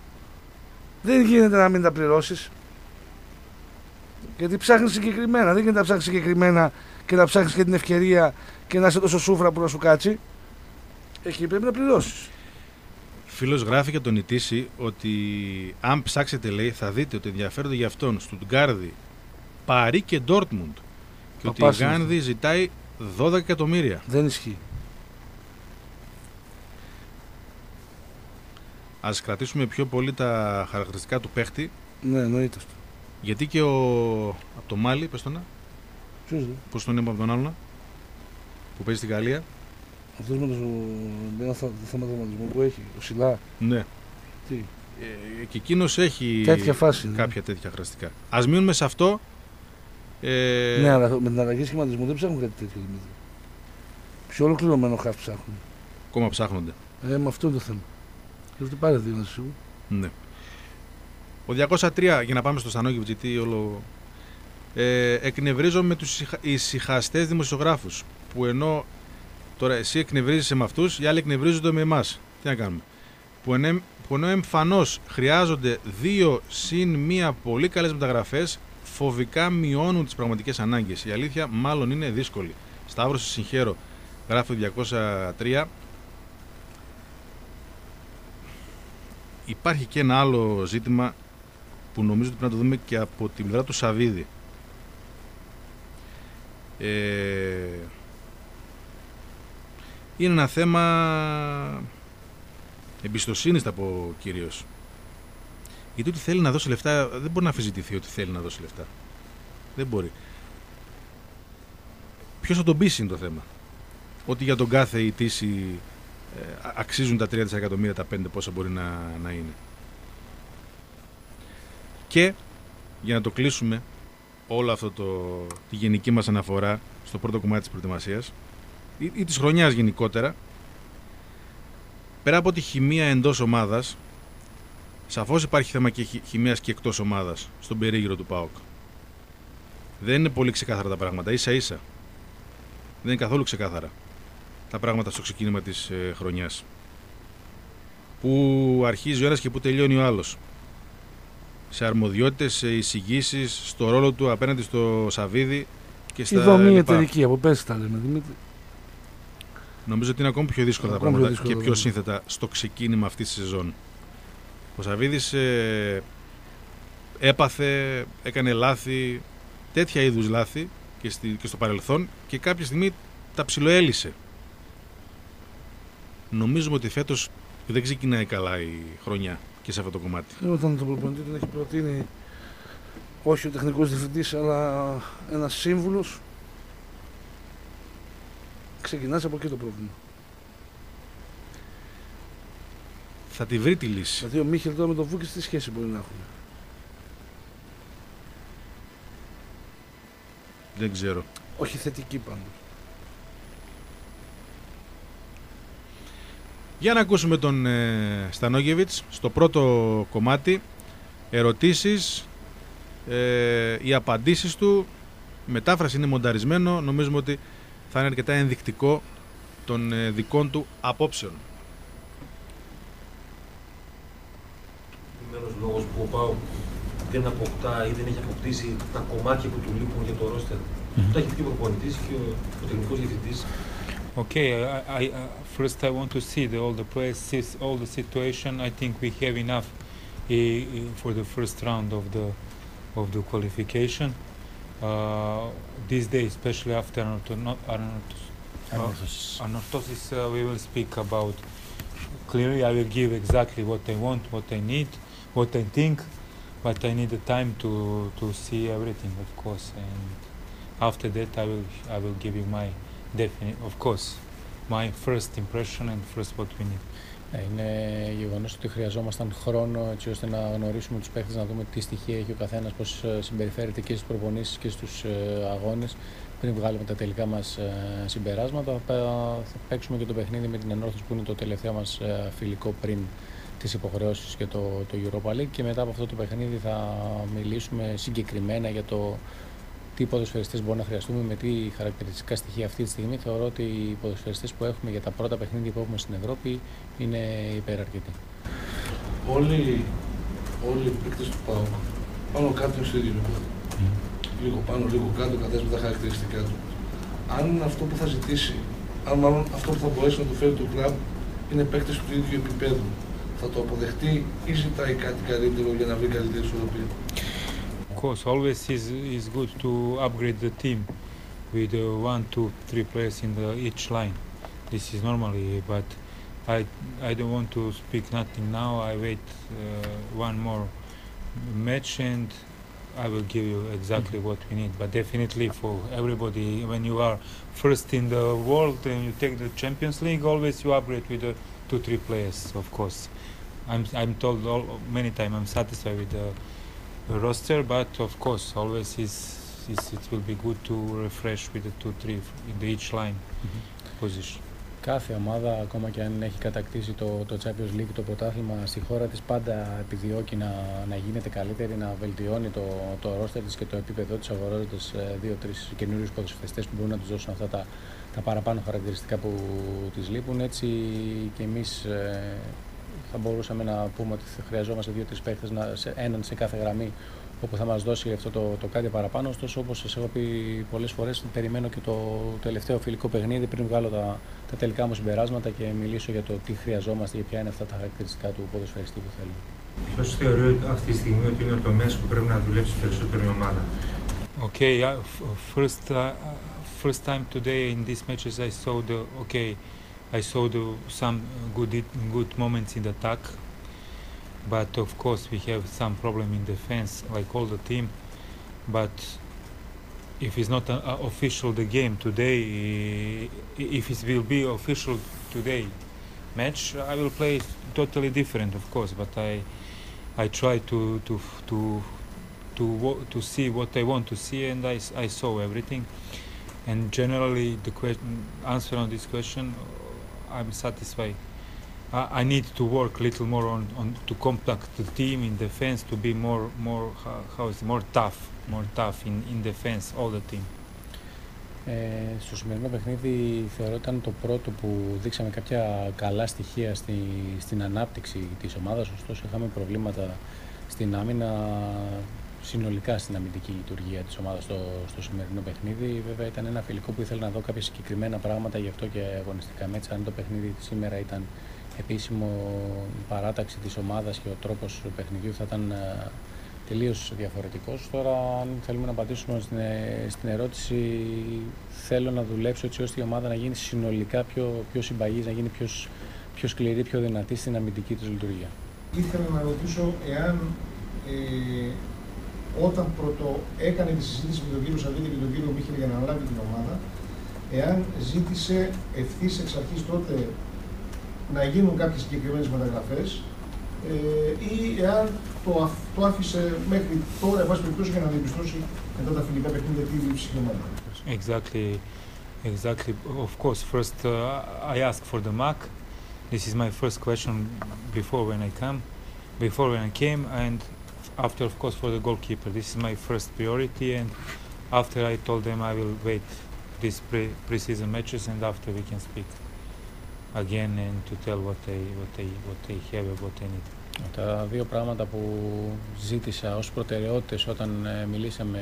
δεν γίνεται να μην τα πληρώσεις. Γιατί ψάχνεις συγκεκριμένα. Δεν γίνεται να ψάχνει συγκεκριμένα και να ψάχνει και την ευκαιρία και να είσαι τόσο σούφρα που να σου κάτσει. Εκεί πρέπει να πληρώσεις. Φίλος γράφει για τον Ιτήση ότι αν ψάξετε λέει θα δείτε ότι ενδιαφέρονται για αυτόν Στουτγκάρδη, Παρί και Ντόρτμουντ και ότι η πας είναι Γάνδη ζητάει 12 εκατομμύρια. Δεν ισχύει. Ας κρατήσουμε πιο πολύ τα χαρακτηριστικά του παίχτη Ναι, εννοείται αυτό. γιατί και ο από το Μάλι, πες το να, Ποιος δεν. πώς τον είπαμε από τον άλλον που παίζει στη Γαλλία. Αυτός με, το, με ένα θα- θέμα τραυματισμού που έχει. Ο Σιλά. Ναι. Τι; Ε, και εκείνος έχει Τέτοια φάση είναι. κάποια τέτοια χαρακτηριστικά. Ας μείνουμε σε αυτό. Ε, Ναι, αλλά με την αλλαγή σχηματισμού δεν ψάχνουν κάτι τέτοιο Δημήτρη. Πιο ολοκληρωμένο χάφ ψάχνουν. Ακόμα ψάχνονται. Ε, με αυτό είναι το θέμα. Και αυτό πάρε δύο να είσαι σίγουρο. Ναι. Ο 203, για να πάμε στο Στανόγεβιτ, γιατί όλο... Ε, εκνευρίζω με τους ησυχα- ησυχαστές δημοσιογράφους, που ενώ τώρα εσύ εκνευρίζεσαι με αυτούς, οι άλλοι εκνευρίζονται με εμάς. Τι να κάνουμε. Που, ενε, που ενώ εμφανώς χρειάζονται δύο συν μία πολύ καλές μεταγραφές, φοβικά μειώνουν τις πραγματικές ανάγκες. Η αλήθεια μάλλον είναι δύσκολη. Σταύρος, σε συγχαίρω. Γράφει 203. Υπάρχει και ένα άλλο ζήτημα που νομίζω ότι πρέπει να το δούμε και από τη πλευρά του Σαββίδη. Ε, είναι ένα θέμα εμπιστοσύνης, θα πω κυρίως. Γιατί ότι θέλει να δώσει λεφτά, δεν μπορεί να αφιζητηθεί ότι θέλει να δώσει λεφτά. Δεν μπορεί. Ποιος θα τον πείσει είναι το θέμα. Ότι για τον κάθε ητήση ε, αξίζουν τα 3 δισεκατομμύρια, τα 5 πόσα μπορεί να, να είναι. Και για να το κλείσουμε όλο αυτό το, τη γενική μας αναφορά στο πρώτο κομμάτι της προετοιμασίας ή, ή της χρονιάς γενικότερα. Πέρα από τη χημεία εντός ομάδας σαφώς υπάρχει θέμα και χημείας και εκτός ομάδας στον περίγυρο του ΠΑΟΚ. Δεν είναι πολύ ξεκάθαρα τα πράγματα ίσα ίσα. Δεν είναι καθόλου ξεκάθαρα τα πράγματα στο ξεκίνημα της ε, χρονιάς. Που αρχίζει ο ένας και που τελειώνει ο άλλος. Σε αρμοδιότητες, σε εισηγήσεις, στο ρόλο του απέναντι στο Σαββίδι και στα Η δομή εταιρική, από πέρσι τα λέμε Δημήτρη. Νομίζω ότι είναι ακόμη πιο δύσκολα τα πράγματα και πιο σύνθετα στο ξεκίνημα αυτής της σεζόν. Ο Σαββίδης ε, έπαθε, έκανε λάθη, τέτοια είδους λάθη και, στη, και στο παρελθόν και κάποια στιγμή τα ψιλοέλυσε. Νομίζουμε ότι φέτος δεν ξεκινάει καλά η χρονιά και σε αυτό το κομμάτι. Όταν τον προπονητή τον έχει προτείνει όχι ο τεχνικός διευθυντής, αλλά ένας σύμβουλος, ξεκινάς από εκεί το πρόβλημα. Θα τη βρει τη λύση. Δηλαδή ο Μίχελ τώρα με τον Βούκης τι σχέση μπορεί να έχουν; Δεν ξέρω. Όχι θετική πάντως. Για να ακούσουμε τον ε, Στανόγεβιτς στο πρώτο κομμάτι ερωτήσεις ε, οι απαντήσεις του μετάφραση είναι μονταρισμένο νομίζουμε ότι θα είναι αρκετά ενδεικτικό των ε, δικών του απόψεωνΗμένος λόγος που ο Πάου δεν αποκτά ή δεν έχει αποκτήσει τα κομμάτια που του λείπουν για το ρόστερ. Mm-hmm. Το έχει πει ο προπονητής και ο, ο τεχνικός διευθυντής Okay, I, I uh, first I want to see the, all the players, all the situation. I think we have enough uh, for the first round of the of the qualification. Uh, this day, especially after anorthosis, uh, we will speak about clearly. I will give exactly what I want, what I need, what I think, but I need the time to to see everything, of course. And after that, I will I will give you my Definitely, of course. My first impression and first what we need. Ε, είναι γεγονός ότι χρειαζόμασταν χρόνο έτσι ώστε να γνωρίσουμε τους παίχτες, να δούμε τι στοιχεία έχει ο καθένας, πώς ε, συμπεριφέρεται και στις προπονήσεις και στους ε, αγώνες πριν βγάλουμε τα τελικά μας συμπεράσματα. Θα παίξουμε και το παιχνίδι με την ενόρθωση που είναι το τελευταίο μας φιλικό πριν τις υποχρεώσεις και το, το Europa League. Και μετά από αυτό το παιχνίδι θα μιλήσουμε συγκεκριμένα για το τι ποδοσφαιριστές μπορούμε να χρειαστούμε, με τι χαρακτηριστικά στοιχεία αυτή τη στιγμή. Θεωρώ ότι οι ποδοσφαιριστές που έχουμε για τα πρώτα παιχνίδια που έχουμε στην Ευρώπη είναι υπεραρκετοί. Όλοι, όλοι οι παίκτες του ΠΑΟΚ πάνω κάτω είναι στο ίδιο Λίγο πάνω, λίγο κάτω, κατέσουμε τα χαρακτηριστικά του. Αν αυτό που θα ζητήσει, αν μάλλον αυτό που θα μπορέσει να του φέρει το κλαμπ είναι παίκτες του ίδιου επίπεδου, θα το αποδεχτεί ή ζητάει κάτι καλύτερο για να βρει καλύτερη ισορροπία; course, always is is good to upgrade the team with uh, one, two, three players in the each line. This is normally, but I I don't want to speak nothing now. I wait uh, one more match and I will give you exactly mm-hmm. what we need. But definitely for everybody, when you are first in the world and you take the Champions League, always you upgrade with the two, three players. Of course, I'm I'm told all, many times I'm satisfied with the roster, but of course, always is, is it will be good to refresh with the two, three in the each line mm-hmm. position. κάθε ομάδα, ακόμα και αν έχει κατακτήσει το, το Champions League, το πρωτάθλημα στη χώρα της, πάντα επιδιώκει να, να γίνεται καλύτερη, να βελτιώνει το, το ρόστερ της και το επίπεδο της αγοράζοντας ε, δύο-τρεις καινούριους ποδοσφαιριστές που μπορούν να τους δώσουν αυτά τα, τα παραπάνω χαρακτηριστικά που τις λείπουν. Έτσι και εμείς ε, θα μπορούσαμε να πούμε ότι χρειαζόμαστε δύο-τρεις παίχτες, έναν σε κάθε γραμμή, όπου θα μας δώσει αυτό το, το κάτι παραπάνω. Ωστόσο, όπως σας έχω πει πολλές φορές, περιμένω και το τελευταίο φιλικό παιχνίδι πριν βγάλω τα, τα τελικά μου συμπεράσματα και μιλήσω για το τι χρειαζόμαστε και ποια είναι αυτά τα χαρακτηριστικά του ποδοσφαιριστή που θέλουμε. Ποιος θεωρεί αυτή τη στιγμή ότι είναι ο τομέας που πρέπει να δουλέψει περισσότερο η ομάδα; Okay, yeah, first, uh, first time today in these matches I saw the okay, I saw the some good good moments in attack, but of course we have some problem in defense like all the team, but if it's not a, a official the game today, if it will be official today match, I will play totally different, of course. But I, I try to to to to to see what I want to see, and I, I saw everything. And generally, the question answer on this question, I'm satisfied. I, I need to work a little more on, on to compact the team in defense to be more more how, how is it, more tough more tough in, in defense all the team. Ε, στο σημερινό παιχνίδι θεωρώ ήταν το πρώτο που δείξαμε κάποια καλά στοιχεία στη, στην ανάπτυξη της ομάδας, ωστόσο είχαμε προβλήματα στην άμυνα, συνολικά στην αμυντική λειτουργία της ομάδας στο, στο σημερινό παιχνίδι. Βέβαια ήταν ένα φιλικό που ήθελα να δω κάποια συγκεκριμένα πράγματα, γι' αυτό και αγωνιστικά μέτσα. Αν το παιχνίδι σήμερα ήταν επίσημο η παράταξη της ομάδας και ο τρόπος του παιχνιδιού θα ήταν τελείως διαφορετικός. Τώρα, αν θέλουμε να απαντήσουμε στην, ε, στην ερώτηση, θέλω να δουλέψω έτσι ώστε η ομάδα να γίνει συνολικά πιο, πιο συμπαγής, να γίνει πιο, πιο σκληρή, πιο δυνατή στην αμυντική της λειτουργία. Ήθελα να ρωτήσω εάν ε, όταν πρώτο έκανε τη συζήτηση με τον κύριο Σαββίδη και τον κύριο Μίχελ για να αναλάβει την ομάδα, εάν ζήτησε ευθύς εξ αρχής τότε να γίνουν κάποιες συγκεκριμένες μεταγραφές ε, ή εάν το, το άφησε μέχρι τώρα, εν πάση περιπτώσει, για να διαπιστώσει μετά τα φιλικά παιχνίδια τι λήψη η ομάδα. Exactly, exactly. Of course, first uh, I ask for the mark. This is my first question before when I come, before when I came, and after, of course, for the goalkeeper. This is my first priority, and after I told them I will wait these pre pre-season matches, and after we can speak again and to tell what they what they what they have and what they need. Τα δύο πράγματα που ζήτησα ως προτεραιότητες όταν ε, μιλήσαμε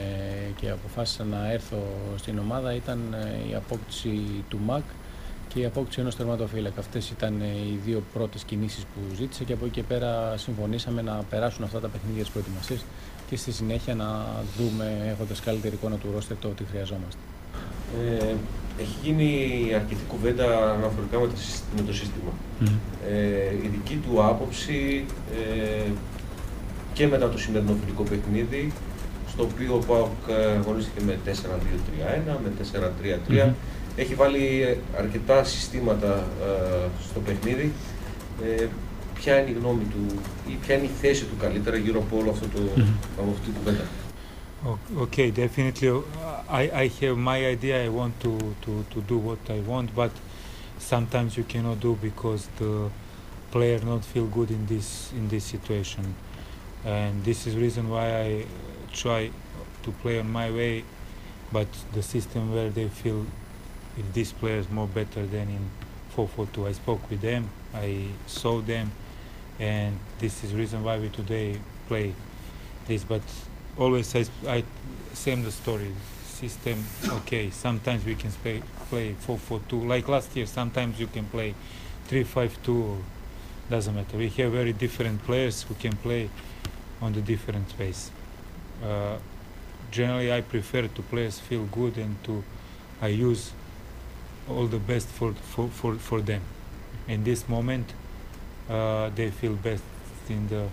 και αποφάσισα να έρθω στην ομάδα ήταν ε, η απόκτηση του ΜΑΚ και η απόκτηση ενός τερματοφύλακα. Αυτές ήταν ε, οι δύο πρώτες κινήσεις που ζήτησα και από εκεί και πέρα συμφωνήσαμε να περάσουν αυτά τα παιχνίδια της προετοιμασίας και στη συνέχεια να δούμε έχοντας καλύτερη εικόνα του ρόστερ το τι χρειαζόμαστε. Ε, έχει γίνει αρκετή κουβέντα αναφορικά με το σύστημα. Ε, η δική του άποψη ε, και μετά το σημερινό φιλικό παιχνίδι, στο οποίο ο ΠΑΟΚ αγωνίστηκε με 4-2-3-1, με 4-3-3, έχει βάλει αρκετά συστήματα ε, στο παιχνίδι. Ε, ποια είναι η γνώμη του ή ποια είναι η θέση του καλύτερα γύρω από όλο αυτό το, από αυτή την κουβέντα. Okay, definitely. I, I have my idea. I want to, to, to do what I want, but sometimes you cannot do because the player not feel good in this in this situation, and this is reason why I try to play on my way, but the system where they feel if this player is more better than in 4-4-2. I spoke with them, I saw them, and this is reason why we today play this. But always I, I same the story system okay sometimes we can play play 4-4-2 like last year sometimes you can play 3-5-2 doesn't matter we have very different players who can play on the different space uh, generally I prefer to players feel good and to I use all the best for for, for, for them in this moment uh, they feel best in the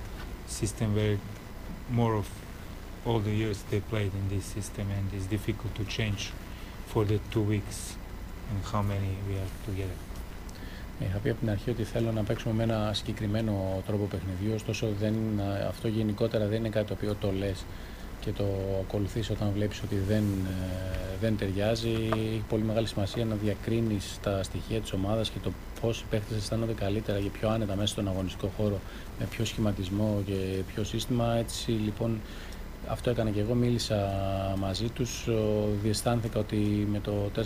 system where more of all the years they played in this system and it's difficult to change for the two weeks and how many we are together. Είχα πει από την αρχή ότι θέλω να παίξουμε με ένα συγκεκριμένο τρόπο παιχνιδιού, ωστόσο δεν, αυτό γενικότερα δεν είναι κάτι το οποίο το λες και το ακολουθείς όταν βλέπεις ότι δεν, ε, δεν ταιριάζει. Έχει πολύ μεγάλη σημασία να διακρίνεις τα στοιχεία της ομάδας και το πώς οι παίχτες αισθάνονται καλύτερα και πιο άνετα μέσα στον αγωνιστικό χώρο με πιο σχηματισμό και πιο σύστημα. Έτσι λοιπόν αυτό έκανα και εγώ, μίλησα μαζί τους, διαισθάνθηκα ότι με το 4-4-2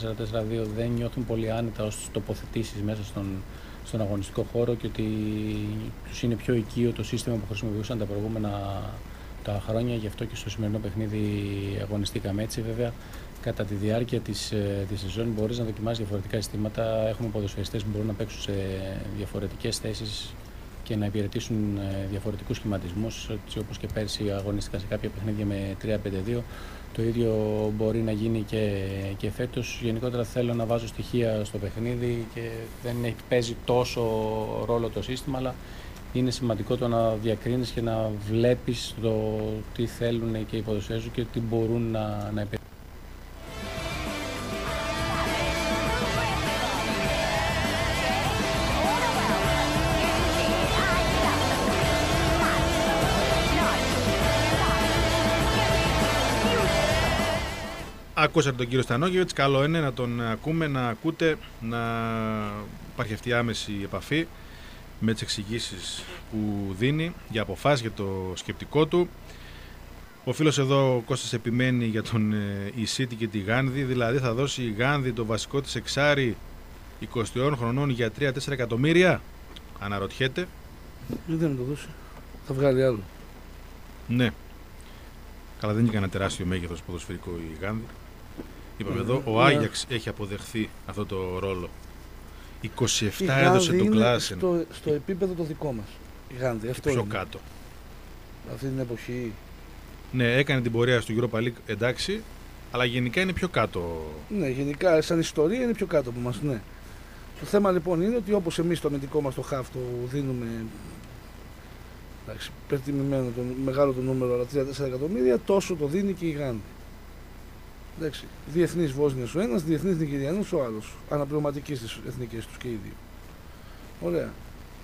δεν νιώθουν πολύ άνετα ως τοποθετήσεις μέσα στον, στον αγωνιστικό χώρο και ότι τους είναι πιο οικείο το σύστημα που χρησιμοποιούσαν τα προηγούμενα τα χρόνια, γι' αυτό και στο σημερινό παιχνίδι αγωνιστήκαμε έτσι βέβαια. Κατά τη διάρκεια της, ε, της σεζόν μπορείς να δοκιμάσεις διαφορετικά συστήματα. Έχουμε ποδοσφαιριστές που μπορούν να παίξουν σε διαφορετικές θέσεις και να υπηρετήσουν ε, διαφορετικούς σχηματισμούς, έτσι όπως και πέρσι αγωνίστηκαν σε κάποια παιχνίδια με 3-5-2. Το ίδιο μπορεί να γίνει και, και φέτος. Γενικότερα θέλω να βάζω στοιχεία στο παιχνίδι και δεν έχει παίζει τόσο ρόλο το σύστημα, αλλά είναι σημαντικό το να διακρίνεις και να βλέπεις το τι θέλουν και οι ποδοσφαίρες και τι μπορούν να, να Ακούσατε τον κύριο Στανόγεβιτς, καλό είναι να τον ακούμε, να ακούτε, να υπάρχει αυτή η άμεση επαφή με τις εξηγήσεις που δίνει για αποφάσεις, για το σκεπτικό του. Ο φίλος εδώ ο Κώστας επιμένει για τον ε, Ισίτη και τη Γάνδη, δηλαδή θα δώσει η Γάνδη το βασικό της εξάρι 20 χρονών για 3-4 εκατομμύρια. Αναρωτιέται. Δεν να το δώσει. Θα βγάλει άλλο. Ναι. Καλά δεν είναι κανένα τεράστιο μέγεθος ποδοσφαιρικό η Γάνδη. Είπαμε εδώ, ο Άγιαξ έχει αποδεχθεί αυτό το ρόλο. 27 έδωσε τον Κλάσεν. Στο, στο επίπεδο το δικό μας. Η Γάνδη, αυτό πιο είναι. κάτω. Αυτή την εποχή. Ναι, έκανε την πορεία στο Europa League εντάξει, αλλά γενικά είναι πιο κάτω. Ναι, γενικά σαν ιστορία είναι πιο κάτω από μας. Ναι. Το θέμα λοιπόν είναι ότι όπως εμείς το αμυντικό μας το χάφ το δίνουμε εντάξει, υπερτιμημένο, το μεγάλο το νούμερο, αλλά 3-4 εκατομμύρια, τόσο το δίνει και η Γάνδη. Εντάξει, διεθνής Βόσνιος ο ένας, διεθνής Νιγηριανός ο άλλος. Αναπληρωματικοί στις εθνικές τους και οι δύο. Ωραία.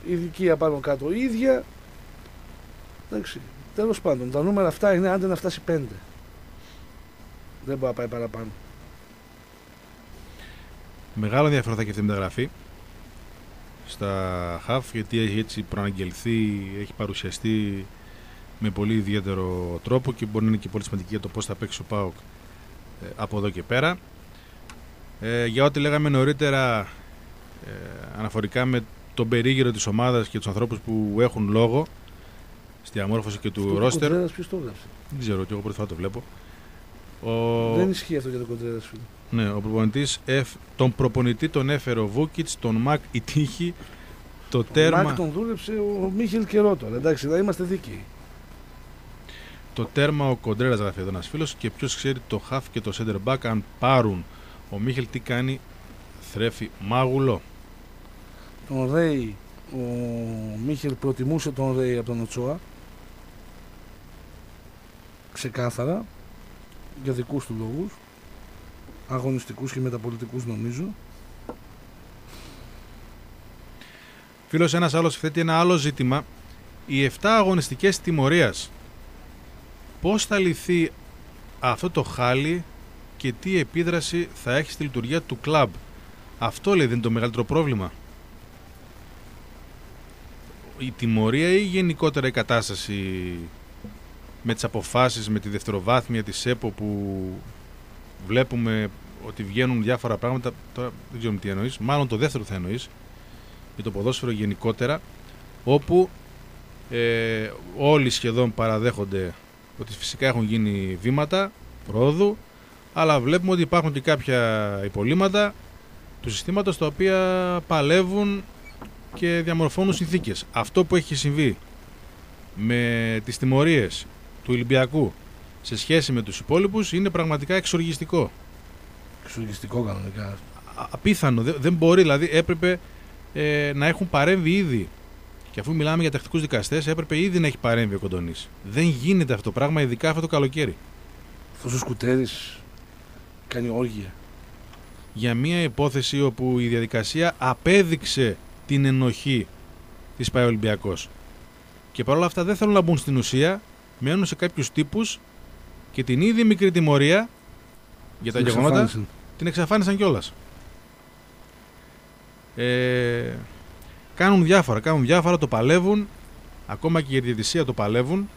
Η ηλικία πάνω κάτω ίδια. Εντάξει, τέλος πάντων, τα νούμερα αυτά είναι άντε να φτάσει πέντε. Δεν μπορεί να πάει παραπάνω. Μεγάλο ενδιαφέρον θα έχει αυτή η μεταγραφή στα ΧΑΦ γιατί έχει έτσι προαναγγελθεί, έχει παρουσιαστεί με πολύ ιδιαίτερο τρόπο και μπορεί να είναι και πολύ σημαντική για το πώς θα παίξει ο ΠΑΟΚ ε, από εδώ και πέρα. Ε, για ό,τι λέγαμε νωρίτερα ε, αναφορικά με τον περίγυρο της ομάδας και τους ανθρώπους που έχουν λόγο στη διαμόρφωση και του ρόστερ. Ο ποιος το έγραψε; Δεν ξέρω, και εγώ πρώτη φορά το βλέπω. Ο... Δεν ισχύει αυτό για τον Κοντρέρας φίλε. Ναι, ο προπονητής, τον προπονητή τον έφερε ο Βούκιτς, τον Μακ η τύχη, το τέρμα... Μακ τον δούλεψε ο Μίχελ καιρό τώρα, εντάξει, να είμαστε δίκαιοι. Το τέρμα ο Κοντρέρας γράφει εδώ ένα φίλος και ποιος ξέρει το half και το center back αν πάρουν. Ο Μίχελ τι κάνει, θρέφει μάγουλο. Τον Ρέι, ο Μίχελ προτιμούσε τον Ρέι από τον Οτσόα. Ξεκάθαρα, για δικούς του λόγους, αγωνιστικούς και μεταπολιτικούς νομίζω. Φίλος ένας άλλος θέτει ένα άλλο ζήτημα. Οι 7 αγωνιστικές τιμωρίας πώς θα λυθεί αυτό το χάλι και τι επίδραση θα έχει στη λειτουργία του κλαμπ. Αυτό λέει δεν είναι το μεγαλύτερο πρόβλημα. Η τιμωρία ή γενικότερα η κατάσταση με τις αποφάσεις, με τη δευτεροβάθμια της ΕΠΟ που βλέπουμε ότι βγαίνουν διάφορα πράγματα, τώρα δεν ξέρουμε τι εννοείς, μάλλον το δεύτερο θα εννοείς, για το ποδόσφαιρο γενικότερα, όπου ε, όλοι σχεδόν παραδέχονται ότι φυσικά έχουν γίνει βήματα πρόοδου, αλλά βλέπουμε ότι υπάρχουν και κάποια υπολείμματα του συστήματος τα οποία παλεύουν και διαμορφώνουν συνθήκες. Αυτό που έχει συμβεί με τις τιμωρίες του Ολυμπιακού σε σχέση με τους υπόλοιπους είναι πραγματικά εξοργιστικό. Εξοργιστικό κανονικά. Απίθανο. Δεν μπορεί, δηλαδή έπρεπε ε, να έχουν παρέμβει ήδη και αφού μιλάμε για τακτικούς δικαστές, έπρεπε ήδη να έχει παρέμβει ο Κοντονής. Δεν γίνεται αυτό το πράγμα, ειδικά αυτό το καλοκαίρι. Αυτός ο Σκουτέρης κάνει όργια. Για μια υπόθεση όπου η διαδικασία απέδειξε την ενοχή της ΠαΕ Ολυμπιακός. Και παρόλα αυτά δεν θέλουν να μπουν στην ουσία, μένουν σε κάποιους τύπους και την ήδη μικρή τιμωρία για τα Την γεγονότα εξαφάνισαν. την εξαφάνισαν κιόλας. Ε, κάνουν διάφορα, κάνουν διάφορα, το παλεύουν. Ακόμα και για τη διαιτησία το παλεύουν.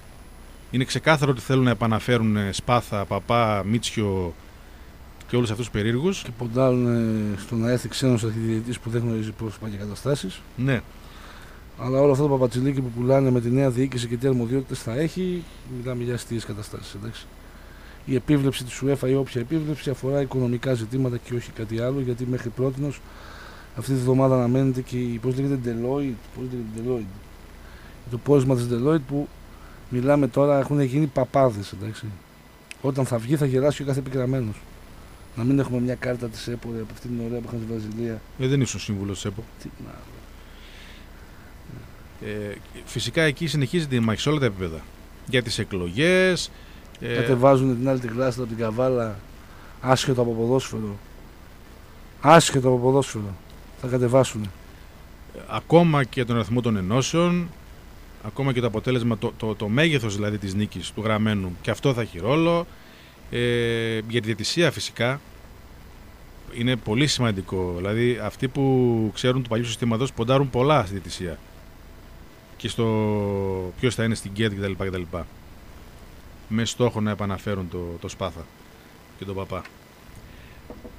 Είναι ξεκάθαρο ότι θέλουν να επαναφέρουν ε, Σπάθα, Παπά, Μίτσιο και όλους αυτούς τους περίεργους. Και ποντάρουν ε, στο να έρθει ξένος αρχιδιαιτητή που δεν γνωρίζει πρόσωπα και καταστάσεις. Ναι, Αλλά όλο αυτό το παπατσιλίκι που πουλάνε με τη νέα διοίκηση και τι αρμοδιότητες θα έχει, μιλάμε για αστείες καταστάσεις. Η επίβλεψη της UEFA ή όποια επίβλεψη αφορά οικονομικά ζητήματα και όχι κάτι άλλο, γιατί μέχρι πρώτη αυτή τη βδομάδα αναμένεται και η πώς λέγεται Deloitte, πώς λέγεται Deloitte, το πόρισμα της Deloitte που μιλάμε τώρα έχουν γίνει παπάδες, εντάξει. Όταν θα βγει θα γελάσει ο κάθε επικραμμένος. Να μην έχουμε μια κάρτα της ΕΠΟ από αυτή την ωραία που είχαν στη Βραζιλία. ε, δεν ήσουν σύμβουλος της ΕΠΟ. Τι, να, Ε, φυσικά εκεί συνεχίζεται η μάχη σε όλα τα επίπεδα. Για τις εκλογές. Ε, Κατεβάζουν την άλλη την κλάστα από την καβάλα άσχετο από ποδόσφαιρο. Άσχετο από ποδόσφαιρο. Θα κατεβάσουν. ακόμα και τον αριθμό των ενώσεων, ακόμα και το αποτέλεσμα, το, το, το μέγεθος δηλαδή της νίκης του γραμμένου και αυτό θα έχει ρόλο. Ε, για τη διαιτησία φυσικά είναι πολύ σημαντικό. Δηλαδή αυτοί που ξέρουν του παλιού συστήματος ποντάρουν πολλά στη διαιτησία και στο ποιος θα είναι στην ΚΕΔ κτλ. κτλ. Με στόχο να επαναφέρουν το, το Σπάθα και τον Παπά.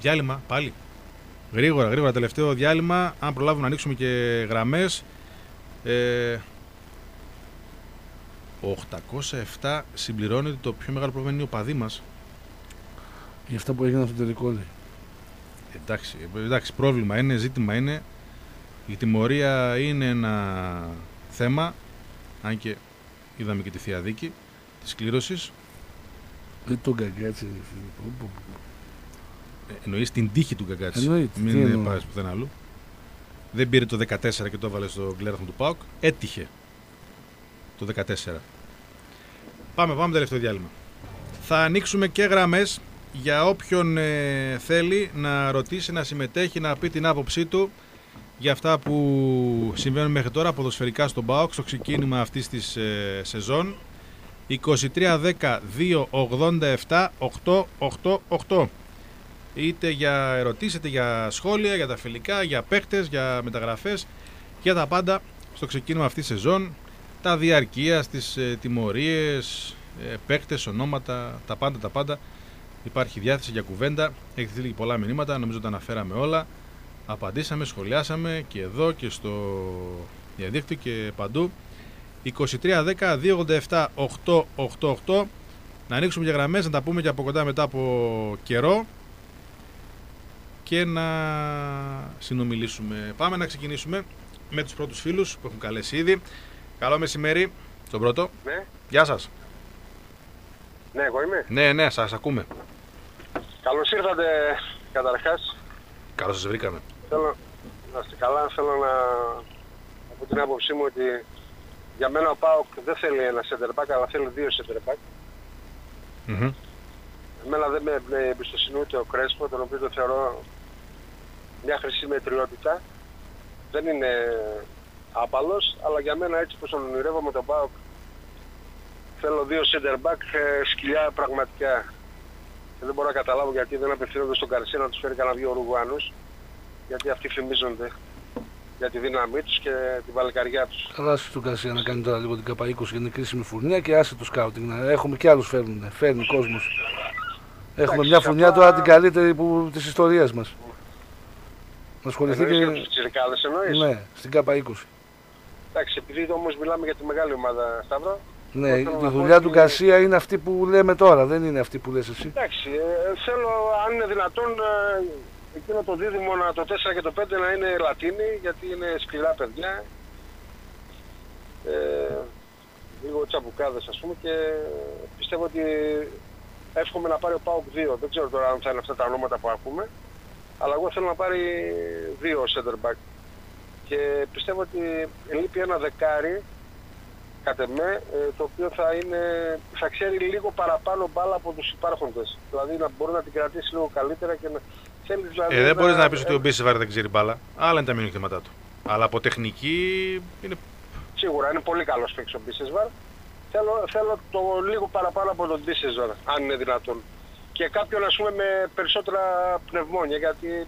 Διάλειμμα πάλι. Γρήγορα, γρήγορα, τελευταίο διάλειμμα. Αν προλάβουμε να ανοίξουμε και γραμμές. Ε, ο 807 συμπληρώνει ότι το πιο μεγάλο πρόβλημα είναι οι οπαδοί μας. Για αυτά που έγιναν στο τελικό λέει. Εντάξει, ε, εντάξει, πρόβλημα είναι, ζήτημα είναι. Η τιμωρία είναι ένα θέμα. Αν και είδαμε και τη θεία δίκη της κλήρωσης. Δεν τον καγκάτσε. Ρε φίλε. Πω, πω, πω. Ε, εννοείς την τύχη του Γκαγκάτση. Εννοείται, τι Μην εννοώ. ε, πάρεις πουθενά αλλού. Δεν πήρε το 14 και το έβαλε στο κλέραφο του ΠΑΟΚ. Έτυχε το 14. Πάμε, πάμε τελευταίο διάλειμμα. Θα ανοίξουμε και γραμμές για όποιον ε, θέλει να ρωτήσει, να συμμετέχει, να πει την άποψή του για αυτά που συμβαίνουν μέχρι τώρα ποδοσφαιρικά στον ΠΑΟΚ στο ξεκίνημα αυτής της ε, σεζόν 23 10 2 87 8 8 8 είτε για ερωτήσεις, είτε για σχόλια, για τα φιλικά, για παίχτες, για μεταγραφές, για τα πάντα στο ξεκίνημα αυτής της σεζόν, τα διαρκείας, τις ε, τιμωρίες, ε, παίχτες, ονόματα, τα πάντα, τα πάντα. Υπάρχει διάθεση για κουβέντα, έχετε στείλει και πολλά μηνύματα, νομίζω τα αναφέραμε όλα. Απαντήσαμε, σχολιάσαμε και εδώ και στο διαδίκτυο και παντού. 23 10 287 888 να ανοίξουμε για γραμμές, να τα πούμε και από κοντά μετά από καιρό και να συνομιλήσουμε. Πάμε να ξεκινήσουμε με τους πρώτους φίλους που έχουν καλέσει ήδη. Καλό μεσημέρι, τον πρώτο. Ναι, Γεια σας. ναι, εγώ είμαι. Ναι, ναι, σας ακούμε. Καλώς ήρθατε καταρχάς. Καλώς σας βρήκαμε. Θέλω να είστε καλά. Θέλω να από την άποψή μου ότι για μένα ο Πάοκ δεν θέλει ένα center back, αλλά θέλει δύο center back. Μμμ. Εμένα δεν με εμπνέει εμπιστοσύνη ούτε ο Κρέσπο, τον οποίο το θεωρώ μια χρυσή μετριότητα. Δεν είναι άπαλος, αλλά για μένα έτσι πως τον ονειρεύομαι τον Πάοκ θέλω δύο center back ε, σκυλιά πραγματικά. Και δεν μπορώ να καταλάβω γιατί δεν απευθύνονται στον Καρσία να τους φέρει κανένα δύο Ουρουγουάνους. Γιατί αυτοί φημίζονται για τη δύναμή τους και την βαλικαριά τους. Καλά σου του Γκαρσία να κάνει τώρα λίγο την ΚΑΠΑ 20 για την κρίσιμη φουρνιά και άσε το σκάουτινγκ. να- Έχουμε και άλλους φέρνουν. Φέρνει κόσμος. Έχουμε Εντάξει, μια σε φουρνιά αυτά- τώρα την καλύτερη που, της ιστορίας μας. Να ασχοληθεί Εννοείς και και... τους τσιρικάδες εννοείς; Ναι, στην ΚΑΠΑ 20. Εντάξει, επειδή όμως μιλάμε για τη μεγάλη ομάδα Σταύρο. Ναι, θέλω η να πω δουλειά του ότι- Γκαρσία είναι αυτή που λέμε τώρα, δεν είναι αυτή που λες εσύ. Εντάξει, ε, θέλω αν είναι δυνατόν ε, εκείνο το δίδυμο να, το 4 και το 5 να είναι Λατίνοι γιατί είναι σκληρά παιδιά. Ε, λίγο τσαμπουκάδες ας πούμε και πιστεύω ότι εύχομαι να πάρει ο ΠΑΟΚ 2. Δεν ξέρω τώρα αν θα είναι αυτά τα ονόματα που ακούμε. Αλλά εγώ θέλω να πάρει δύο center back. Και πιστεύω ότι λείπει ένα δεκάρι κατ' εμέ, ε, το οποίο θα, είναι, θα ξέρει λίγο παραπάνω μπάλα από τους υπάρχοντες. Δηλαδή να μπορεί να την κρατήσει λίγο καλύτερα και να θέλει δηλαδή Ε, δεν μπορείς να πεις ότι ο Μπίσεβαρ δεν ξέρει μπάλα. Άλλα είναι τα μειονεκτήματά του. Αλλά από τεχνική είναι Σίγουρα είναι πολύ καλός παίκτης ο Μπίσεσβαρ. Θέλω, θέλω το λίγο παραπάνω από τον Ντίσεζορ, αν είναι δυνατόν. Και κάποιον ας πούμε με περισσότερα πνευμόνια, γιατί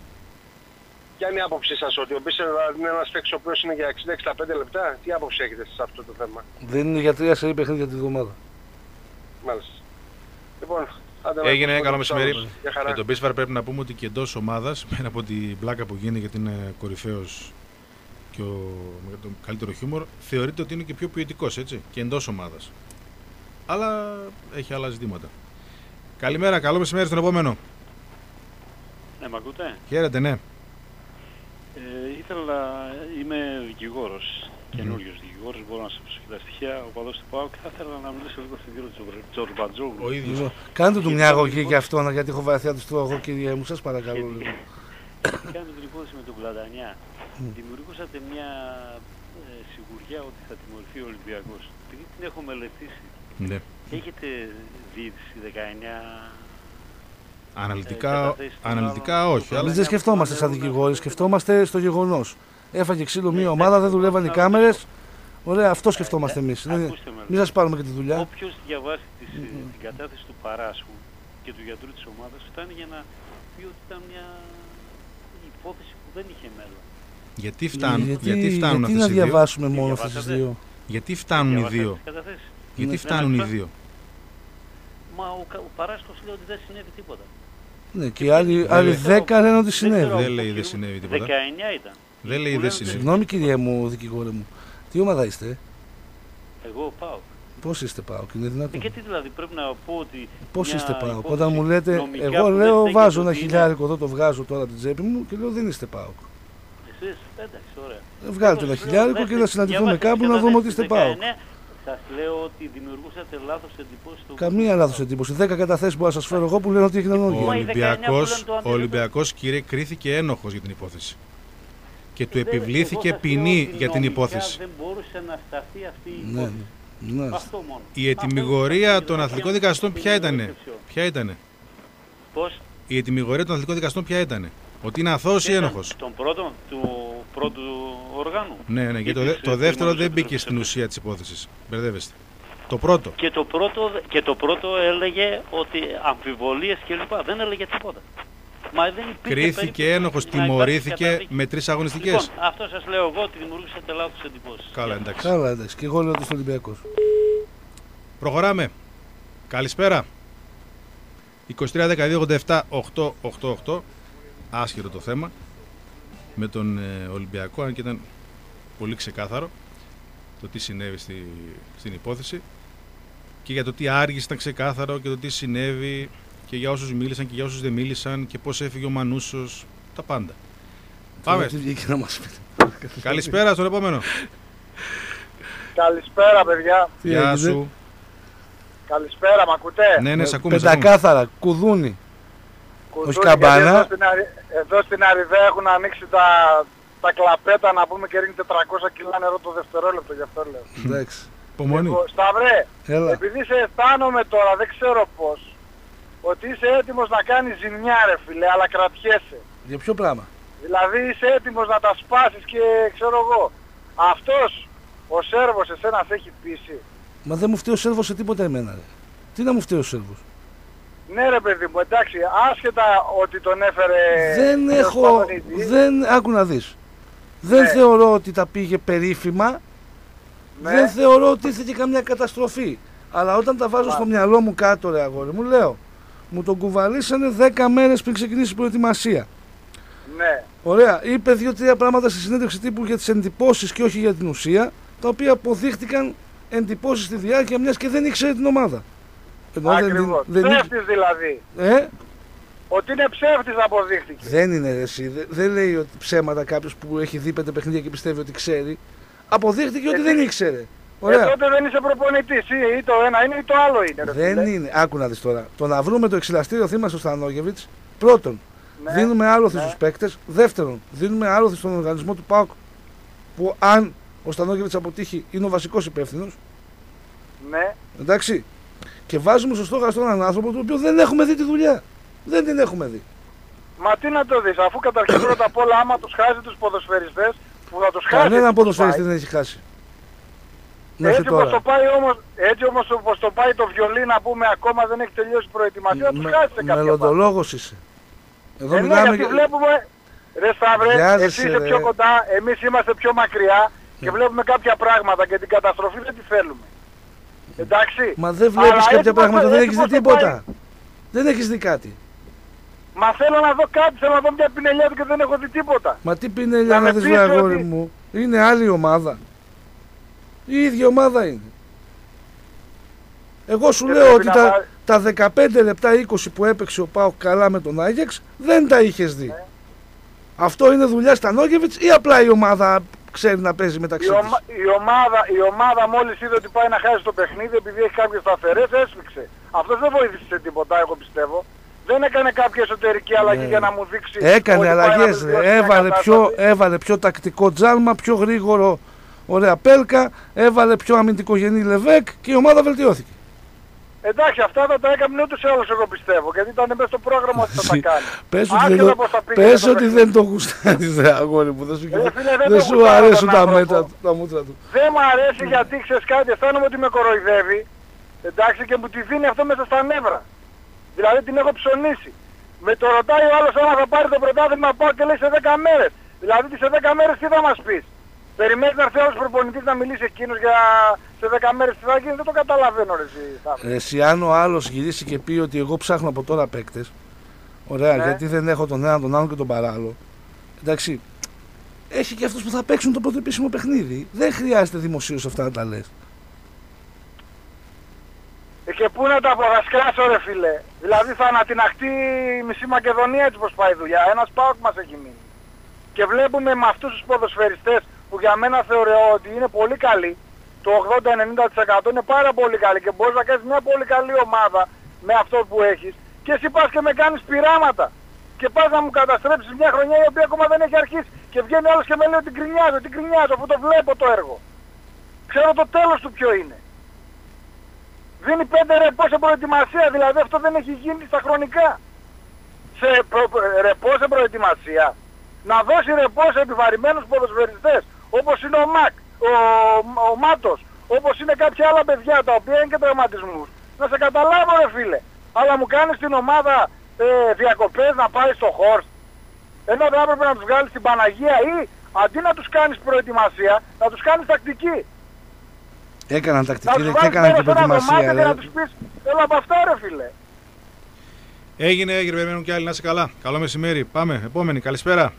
ποια είναι η άποψή σας ότι ο Μπίσεζορ είναι ένας παίκτης ο οποίος είναι για 60-65 λεπτά; Τι άποψη έχετε σε αυτό το θέμα; Δεν είναι για τρία σε παιχνίδια τη βδομάδα. Μάλιστα. Λοιπόν, άντε να Έγινε πούμε καλό το μεσημέρι. Σάββατο. Γεια χαρά. Για τον Πίσβαρ πρέπει να πούμε ότι και εντός ομάδας, [laughs] πέρα από την πλάκα που γίνει γιατί είναι κορυφαίος και ο, με το καλύτερο χιούμορ, θεωρείται ότι είναι και πιο ποιητικό έτσι. Και εντός ομάδας. Αλλά έχει άλλα ζητήματα. Καλημέρα, καλό μεσημέρι στον επόμενο. Ναι, μ' ακούτε; Χαίρετε, ναι. Ε, ήθελα, είμαι δικηγόρος, καινούριος δικηγόρος, μπορώ να σας πω και τα στοιχεία, ο παδός του ΠΑΟΚ και θα ήθελα να μιλήσω λίγο στον κύριο Τζορ- Τζορμπατζόγλου. Ο ίδιος. Λοιπόν, Κάντε του Και μια το αγωγή λοιπόν- για αυτό, γιατί έχω βαθιά τους τρώω εγώ, κύριε μου, σας παρακαλώ. λίγο. Σχετικά με την υπόθεση με τον Πλατανιά, δημιουργούσατε μια ε, σιγουριά ότι θα τιμωρηθεί ο Ολυμπιακός. Επειδή την έχω μελετήσει, Ναι. έχετε δει τις 19... Αναλυτικά, καταθέσεις των αναλυτικά άλλων. όχι. Αλλά Εμεί δεν σκεφτόμαστε σαν δικηγόροι, σκεφτόμαστε στο γεγονός. Έφαγε ξύλο μια ομάδα, δεν δουλεύαν οι κάμερες. Ωραία, αυτό σκεφτόμαστε εμείς. Ακούστε με. Μην σας πάρουμε και τη δουλειά. Όποιος διαβάσει τις, ε, την κατάθεση του Παράσχου και του γιατρού της ομάδας ήταν για να πει ότι ήταν μια υπόθεση που δεν είχε μέλλον. γιατί φτάνουν, γιατί, γιατί φτάνουν γιατί αυτές να οι δύο; διαβάσουμε Τι μόνο αυτές τις διαβάσατε; δύο; Γιατί φτάνουν οι Διαβάσατε δύο; τις καταθέσεις; Γιατί Ναι. φτάνουν οι Ένα δύο; Μα ο, κα- ο Παράσχος λέει ότι δεν συνέβη τίποτα. Ναι, και οι άλλοι, άλλοι Δεν ξέρω- 10 λένε ότι δεν ξέρω συνέβη. Δεν από λέει πού δεν και- συνέβη τίποτα. 19 ήταν. Δεν λέει Που δεν λένε συνέβη. Συγγνώμη, κύριε μου, δικηγόρε μου. Τι ομάδα είστε, Εγώ πάω. πώς είστε, πάω και είναι Ε, δυνατόν; και τι δηλαδή πρέπει να πω ότι. Πώς μια είστε πάω. υπόθεση Όταν μου λέτε, νομικά εγώ που δεν λέω, στέκεται βάζω ένα ότι είναι- χιλιάρικο εδώ, το βγάζω τώρα από την τσέπη μου και λέω δεν είστε πάω. Εσείς, εντάξει, ωραία. Βγάλετε Εγώ ένα σας λέω, χιλιάρικο και δεύτερη- να συναντηθούμε διαβάστε κάπου τις να δούμε ότι καταθέσεις είστε του πάω. 19. Σας λέω ότι δημιουργούσατε λάθος εντυπώσεις στο Καμία λάθος εντύπωση. 10 καταθέσεις που να σας φέρω εγώ που λένε ότι έγιναν Ο όλοι. Μα οι 19 που Ολυμπιακός, λένε το ο αντίθετο. Ολυμπιακός κύριε κρίθηκε ένοχος για την υπόθεση. Και του Δεν- εγώ επιβλήθηκε σας ποινή λέω ότι για την νομικά υπόθεση. Δεν μπορούσε να σταθεί αυτή η Ναι, υπόθεση. ναι. Αυτό μόνο. Η ετοιμιγορία των αθλητικών δικαστών ποια ήτανε; Ποια ήτανε; Πώς; Η ετοιμιγορία των αθλητικών δικαστών ποια ήτανε; Ότι είναι αθώος ή ήταν ένοχος; Τον πρώτο, του πρώτου οργάνου. Ναι, ναι, Ή και το, της, δε- ε, το δεύτερο Τριμονής δεν μπήκε Επιτροπής στην Επιτροπής. ουσία της υπόθεσης. Μπερδεύεστε. Το πρώτο. Και το πρώτο, και το πρώτο έλεγε ότι αμφιβολίες κλπ. Δεν έλεγε τίποτα. Μα δεν υπήρχε Κρίθηκε περίπτωση ένοχος, να υπάρξει τιμωρήθηκε καταδίκη. με τρεις αγωνιστικές. Λοιπόν, αυτό σας λέω εγώ ότι δημιουργήσατε λάθος εντυπώσεις. Καλά, εντάξει. Καλά, εντάξει. Και εγώ λέω ότι είστε Ολυμπιακός. Προχωράμε. Καλησπέρα. 23-12-87-8-8-8. Άσχερο το θέμα. Με τον ε, Ολυμπιακό, αν και ήταν πολύ ξεκάθαρο το τι συνέβη στη, στην υπόθεση. Και για το τι άργησε ήταν ξεκάθαρο και το τι συνέβη και για όσους μίλησαν και για όσους δεν μίλησαν και πώς έφυγε ο Μανούσος. Τα πάντα. Πάμε. Τι βγήκε να μας πει. Καλησπέρα στον επόμενο. Καλησπέρα παιδιά. Τι Γεια έγινε; σου. Καλησπέρα, μ' ακούτε; Ναι, ναι, σε ακούμε. σε ακούμε. Πεντακάθαρα, κουδούνι. Κουδούνι, όχι καμπάνα. γιατί Εδώ στην, Αρι- εδώ στην Αριδαία έχουν ανοίξει τα, τα κλαπέτα να πούμε και ρίχνει 400 κιλά νερό το δευτερόλεπτο, γι' αυτό λέω. Εντάξει. Υπομονή. Λοιπόν, Σταυρέ, Έλα. επειδή σε αισθάνομαι τώρα, δεν ξέρω πώς, ότι είσαι έτοιμος να κάνεις ζημιά ρε φίλε, αλλά κρατιέσαι. Για ποιο πράγμα; Δηλαδή είσαι έτοιμος να τα σπάσεις και ξέρω εγώ. Αυτός ο Σέρβος εσένας σε έχει πείσει. Μα δεν μου φταίει ο Σέρβος σε τίποτα εμένα. Ρε. Τι να μου φταίει ο Σέρβος; Ναι ρε παιδί μου, εντάξει, άσχετα ότι τον έφερε... δεν ο έχω. Σπανονίδης, Δεν. Άκου να δεις. Δεν Ναι. θεωρώ ότι τα πήγε περίφημα. Ναι. Δεν θεωρώ ότι ήρθε και καμιά καταστροφή. Αλλά όταν τα βάζω στο μυαλό μου κάτω, ρε αγόρι μου, λέω. Μου τον κουβαλήσανε 10 μέρες πριν ξεκινήσει η προετοιμασία. Ναι. Ωραία. Είπε δύο-τρία πράγματα στη συνέντευξη τύπου για τις εντυπώσεις και όχι για την ουσία, τα οποία αποδείχτηκαν εντυπώσεις στη διάρκεια μιας και δεν ήξερε την ομάδα. Ενώ δεν- Ακριβώς. δεν, δεν, Ψεύτης δηλαδή. ε, Ότι είναι ψεύτης αποδείχτηκε. δεν είναι ρε, εσύ. Δεν, δεν λέει ότι ψέματα κάποιος που έχει δει πέντε παιχνίδια και πιστεύει ότι ξέρει. Αποδείχτηκε ότι Ε, δεν ήξερε. Ε, Ωραία. τότε δεν είσαι προπονητής. Ή, ή το ένα είναι ή το άλλο είναι. Ρε, δεν φίλε. είναι. Άκου να δεις τώρα. Το να βρούμε το εξυλαστήριο θύμα στο Στανόγεβιτς, πρώτον, Ναι. δίνουμε άλοθη Ναι. στους παίκτες. Δεύτερον, δίνουμε άλοθη στον οργανισμό του ΠΑΟΚ που αν ο Στανόγεβιτς αποτύχει είναι ο βασικός υπεύθυνος. Ναι. Εντάξει. Και βάζουμε στο στόχαστρο έναν άνθρωπο του οποίου δεν έχουμε δει τη δουλειά. Δεν την έχουμε δει. Μα τι να το δεις, αφού καταρχήν πρώτα απ' όλα άμα τους χάσει τους ποδοσφαιριστές, που θα τους χάσει. Κανέναν εκεί που ποδοσφαιριστή πάει. δεν έχει χάσει. Μέχρι έτσι όπως τώρα. το πάει όμως, έτσι όμως όπως το πάει το βιολί να πούμε ακόμα δεν έχει τελειώσει η προετοιμασία, τους Με- χάσει σε κάποια φάση. Μελλοντολόγος είσαι. Εδώ Ε, ναι, μιλάμε γιατί για... βλέπουμε, ρε Σταύρε, Βιάζεσαι, εσύ είσαι ρε. πιο κοντά, εμείς είμαστε πιο μακριά και Ναι. βλέπουμε κάποια πράγματα και την καταστροφή δεν τη θέλουμε. Εντάξει. Μα δεν Αλλά βλέπεις έτσι κάποια πως- πράγματα, δεν έτσι έχεις δει πως το τίποτα. πάει- Δεν έχεις δει κάτι. Μα θέλω να δω κάτι, θέλω να δω μια πινελιά του και δεν έχω δει τίποτα. Μα τι πινελιά Να να με δεις πεις βρε αγόρι ότι- μου. Είναι άλλη ομάδα. Η ίδια ομάδα είναι. Εγώ σου Και λέω πρέπει ότι να τα, βάλει- τα 15 λεπτά 20 που έπαιξε ο Πάο καλά με τον Άγιαξ δεν τα είχες δει. Ναι. Αυτό είναι δουλειά Στανόγεβιτς ή απλά η ομάδα ξέρει να παίζει Η, μεταξύ της. ομα- η ομάδα, η ομάδα μόλις είδε ότι πάει να χάσει το παιχνίδι επειδή έχει κάποιες σταθερές έσφιξε. Αυτός δεν βοήθησε σε τίποτα εγώ πιστεύω. Δεν έκανε κάποια εσωτερική αλλαγή Ναι. για να μου δείξει Έκανε ότι πάει να αλλαγές, βελτιώσει ρε. μια έβαλε πιο, κατάσταση. έβαλε πιο τακτικό τζάλμα, πιο γρήγορο ωραία πέλκα, έβαλε πιο αμυντικογενή λεβέκ και η ομάδα βελτιώθηκε. Εντάξει, αυτά θα τα έκανε ούτως ή άλλως εγώ πιστεύω, γιατί ήταν μέσα στο πρόγραμμα ότι θα τα [laughs] κάνει. Πες ότι, Άσχετα δεν, το- πώς θα πήγαινε πες το ότι παιχνίδι. δεν το γουστάρεις ρε αγόρι μου, δεν σου, Ρε φίλε, δεν δεν το σου γουστάρω αρέσουν τον τα, άνθρωπο. μέτρα, τα μούτρα του. Δεν μου αρέσει γιατί ξέρεις κάτι, αισθάνομαι ότι με κοροϊδεύει, εντάξει, και μου τη δίνει αυτό μέσα στα νεύρα. Δηλαδή την έχω ψωνίσει. Με το ρωτάει ο άλλος άμα θα πάρει το πρωτάθλημα πάω και λέει σε 10 μέρες. Δηλαδή τι σε 10 μέρες τι θα μας πεις; Περιμένεις να έρθει άλλος προπονητής να μιλήσει εκείνος για σε 10 μέρες τι θα γίνει, δεν το καταλαβαίνω ρε εσύ. Θάφη. Εσύ αν ο άλλος γυρίσει και πει ότι εγώ ψάχνω από τώρα παίκτες, ωραία, Ναι. γιατί δεν έχω τον ένα, τον άλλον και τον παράλληλο, εντάξει, έχει και αυτούς που θα παίξουν το πρώτο επίσημο παιχνίδι. Δεν χρειάζεται δημοσίως αυτά να τα λες. Ε, Και πού να τα αποδασκάσω ρε φίλε. Δηλαδή θα ανατιναχτεί η μισή Μακεδονία έτσι πως πάει η δουλειά. Ένας πάοκ μας έχει μείνει. Και βλέπουμε με αυτούς τους ποδοσφαιριστές που για μένα θεωρώ ότι είναι πολύ καλοί. Το 80-90% είναι πάρα πολύ καλή και μπορείς να κάνεις μια πολύ καλή ομάδα με αυτό που έχεις. Και εσύ πας και με κάνεις πειράματα. Και πας να μου καταστρέψεις μια χρονιά η οποία ακόμα δεν έχει αρχίσει. Και βγαίνει άλλος και με λέει ότι γκρινιάζω, ότι γκρινιάζω αφού το βλέπω το έργο. Ξέρω το τέλος του ποιο είναι. Δίνει πέντε ρεπό σε προετοιμασία, δηλαδή αυτό δεν έχει γίνει στα χρονικά. Σε προ, ρεπό σε προετοιμασία. Να δώσει ρεπό σε επιβαρημένους ποδοσφαιριστές, όπως είναι ο Μακ, ο, ο Μάτος, όπως είναι κάποια άλλα παιδιά τα οποία είναι και τραυματισμούς. Να σε καταλάβω ρε φίλε. Αλλά μου κάνεις την ομάδα ε, διακοπές να πάει στο Χόρστ. Ενώ θα έπρεπε να τους βγάλεις στην Παναγία ή αντί να τους κάνεις προετοιμασία, να τους κάνεις τακτική. Έκαναν Να τακτική τους ρε, και βάλεις έκαναν μέσα την σε ένα προετοιμασία. δωμάτιο και ρε. να τους πεις, έλα από αυτά ρε φίλε. Έγινε, έγινε, περιμένουν και άλλοι να είσαι καλά. Καλό μεσημέρι. Πάμε, επόμενη, καλησπέρα.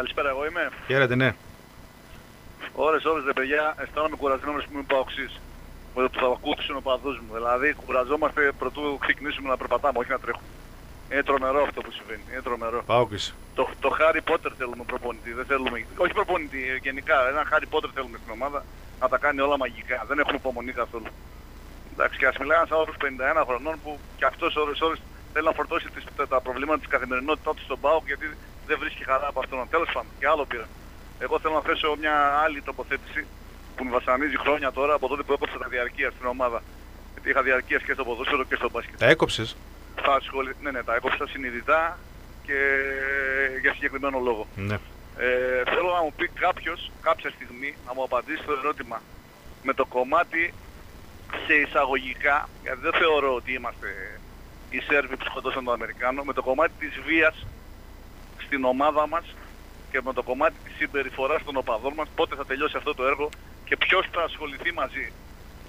Καλησπέρα, εγώ είμαι. Χαίρετε, ναι. Ώρες, ώρες, ρε παιδιά, αισθάνομαι κουρασμένος που είμαι παοξής. Με το που θα ακούσει ο παδός μου. Δηλαδή, κουραζόμαστε πρωτού ξεκινήσουμε να περπατάμε, όχι να τρέχουμε. Είναι τρομερό αυτό που συμβαίνει. Είναι τρομερό. Πάοκης. Το, το Harry Potter θέλουμε προπονητή. Δεν θέλουμε, όχι προπονητή, ε, γενικά. Ένα Harry Potter θέλουμε στην ομάδα να τα κάνει όλα μαγικά. Δεν έχουμε υπομονή καθόλου. Εντάξει, και ας μιλάει ένας άνθρωπος 51 χρονών που και αυτός ώρες ώρες θέλει να φορτώσει τις, τα, τα προβλήματα της καθημερινότητάς του στον ΠΑΟΚ γιατί δεν βρίσκει χαρά από αυτόν. Τέλος πάντων, και άλλο πήρα. Εγώ θέλω να θέσω μια άλλη τοποθέτηση που με βασανίζει χρόνια τώρα από τότε που έκοψα τα διαρκεία στην ομάδα. Γιατί είχα διαρκείας και στο ποδόσφαιρο και στο μπάσκετ. Τα έκοψες; Θα ασχολη... Ναι, ναι, τα έκοψα συνειδητά και για συγκεκριμένο λόγο. Ναι. Ε, θέλω να μου πει κάποιος κάποια στιγμή να μου απαντήσει το ερώτημα με το κομμάτι σε εισαγωγικά, γιατί δεν θεωρώ ότι είμαστε οι Σέρβοι που σκοτώσαν τον Αμερικάνο, με το κομμάτι της βίας στην ομάδα μας και με το κομμάτι της συμπεριφοράς των οπαδών μας, πότε θα τελειώσει αυτό το έργο και ποιος θα ασχοληθεί μαζί.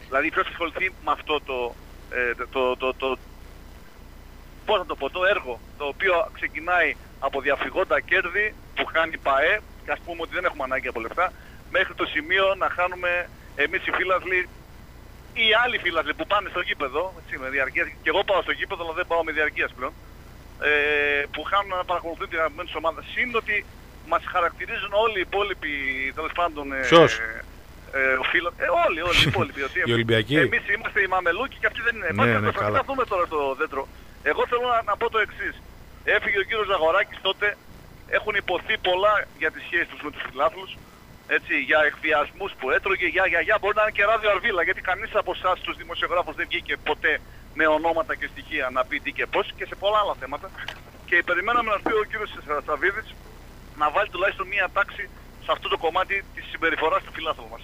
Δηλαδή ποιος θα ασχοληθεί με αυτό το, ε, το, το, το, πώς να το πω, το έργο το οποίο ξεκινάει από διαφυγόντα κέρδη που χάνει ΠΑΕ και ας πούμε ότι δεν έχουμε ανάγκη από λεφτά μέχρι το σημείο να χάνουμε εμείς οι φίλαθλοι ή οι άλλοι φίλαθλοι που πάνε στο γήπεδο έτσι, με διαρκείας, και εγώ πάω στο γήπεδο αλλά δεν πάω με διαρκείας πλέον ε, που χάνουν να παρακολουθούν την αγαπημένη τους ομάδα σύν ότι μας χαρακτηρίζουν όλοι οι υπόλοιποι τέλος πάντων ε, Ποιος; ε, ο φίλος, ε, όλοι, όλοι οι υπόλοιποι. [laughs] ότι Οι Ολυμπιακοί. Εμείς είμαστε οι Μαμελούκοι και αυτοί δεν είναι. Ναι, Πάτε ναι, να καλά. σταθούμε τώρα στο δέντρο. Εγώ θέλω να, να πω το εξής. Έφυγε ο κύριος Ζαγοράκης τότε, έχουν υποθεί πολλά για τις σχέσεις τους με τους φιλάθλους, έτσι, για εκβιασμούς που έτρωγε, για, για, για, μπορεί να είναι και ράδιο αρβίλα, γιατί κανείς από εσάς τους δημοσιογράφους δεν βγήκε ποτέ με ονόματα και στοιχεία να πει τι και πώς και σε πολλά άλλα θέματα. Και περιμέναμε να έρθει ο κύριος Σαββίδης να βάλει τουλάχιστον μία τάξη σε αυτό το κομμάτι της συμπεριφοράς του φιλάθλου μας.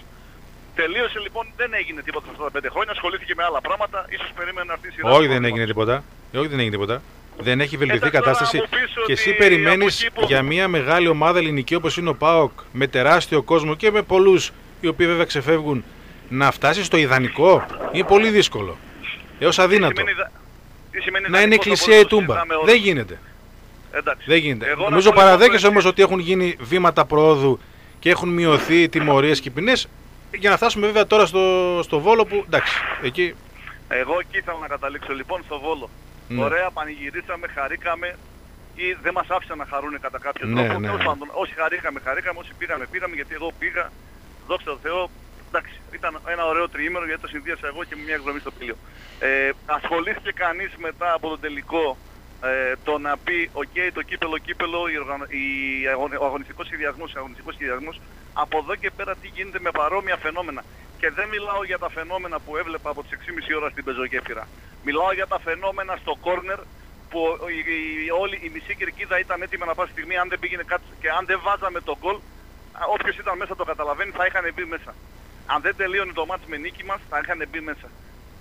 Τελείωσε λοιπόν, δεν έγινε τίποτα αυτά τα πέντε χρόνια, ασχολήθηκε με άλλα πράγματα, ίσως περίμενε αυτή η σειρά. Όχι, του δεν προβλήματος. έγινε τίποτα. Όχι, δεν έγινε τίποτα. Δεν έχει βελτιωθεί η Εντάξει, τώρα κατάσταση. να μου πεις Και εσύ ότι περιμένεις από εκεί που- για μια μεγάλη ομάδα ελληνική όπως είναι ο ΠΑΟΚ με τεράστιο κόσμο και με πολλούς οι οποίοι βέβαια ξεφεύγουν να φτάσει στο ιδανικό. Είναι πολύ δύσκολο; Έως αδύνατο. Τι σημαίνει, δα- τι σημαίνει Να είναι ιδανικό στο εκκλησία η ποδόσφαιρο, τούμπα. συζητάμε Δεν όρους. γίνεται. Εντάξει. Δεν γίνεται. Εγώ να Νομίζω πω λοιπόν παραδέχεσαι το όμως εξής. ότι έχουν γίνει βήματα προόδου και έχουν μειωθεί τιμωρίες και ποινές. Για να φτάσουμε βέβαια τώρα στο, στο Βόλο που εντάξει, εκεί Εγώ εκεί ήθελα να καταλήξω λοιπόν στο Βόλο. Ναι. Ωραία, πανηγυρίσαμε, χαρήκαμε ή δεν μας άφησαν να χαρούν κατά κάποιο Ναι, τρόπο. ναι, Τέλος ναι. πάντων, όσοι χαρήκαμε, χαρήκαμε, όσοι πήγαμε, πήγαμε γιατί εγώ πήγα, δόξα τω Θεώ, εντάξει, ήταν ένα ωραίο τριήμερο γιατί το συνδύασα εγώ και με μια εκδρομή στο πλοίο. Ε, ασχολήθηκε κανείς μετά από τον τελικό ε, το να πει οκ, το κύπελλο, κύπελλο, η οργανω- η αγωνι- ο αγωνιστικός σχεδιασμός, ο αγωνιστικός σχεδιασμός, από εδώ και πέρα τι γίνεται με παρόμοια φαινόμενα. Και δεν μιλάω για τα φαινόμενα που έβλεπα από τις 6.30 ώρα στην πεζογέφυρα. Μιλάω για τα φαινόμενα στο κόρνερ που η, η- όλη η μισή κερκίδα ήταν έτοιμη να πάει στιγμή αν δεν πήγαινε κάτι και αν δεν βάζαμε τον γκολ, α, όποιος ήταν μέσα το καταλαβαίνει θα είχαν μπει μέσα. Αν δεν τελείωνε το μάτς με νίκη μας θα είχαν μπει μέσα.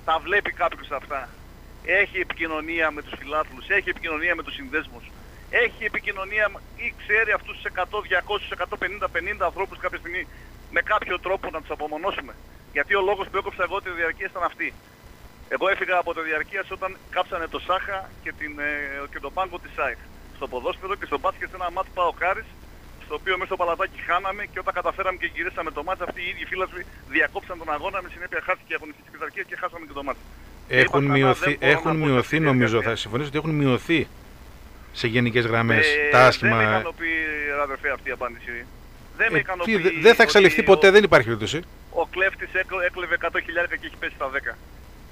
Τα βλέπει κάποιος αυτά. Έχει επικοινωνία με τους φιλάθλους, έχει επικοινωνία με τους συνδέσμους. Έχει επικοινωνία μ- ή ξέρει αυτούς τους 100, 200, 150, 50 ανθρώπους κάποια στιγμή με κάποιο τρόπο να τους απομονώσουμε. Γιατί ο λόγος που έκοψα εγώ τη διαρκεία ήταν αυτή. Εγώ έφυγα από τη διαρκεία όταν κάψανε το Σάχα και, την, ε, και τον πάγκο της ΣΑΕΚ. Στο ποδόσφαιρο και στο μπάσκετ σε ένα μάτς πάω Κάρις, στο οποίο μέσα στο παλατάκι χάναμε και όταν καταφέραμε και γυρίσαμε το μάτς αυτοί οι ίδιοι φίλαθλοι διακόψαν τον αγώνα με συνέπεια χάθηκε η αγωνιστική πειθαρχία και χάσαμε και το μάτς. έχουν Είπα, μειωθεί, δεν μπορώ έχουν να πω μειωθεί σε νομίζω, διαδικασία. θα συμφωνήσω ότι έχουν μειωθεί σε γενικές γραμμές Ε, τα άσχημα. Δεν με ικανοποιεί αδερφέ αυτή η απάντηση. Δεν με Ε, τι, ικανοποιεί. δε- δεν θα εξαλειφθεί ότι ποτέ, ο- δεν υπάρχει περίπτωση. ο κλέφτης έκλ- έκλεβε 100.000 και έχει πέσει στα 10.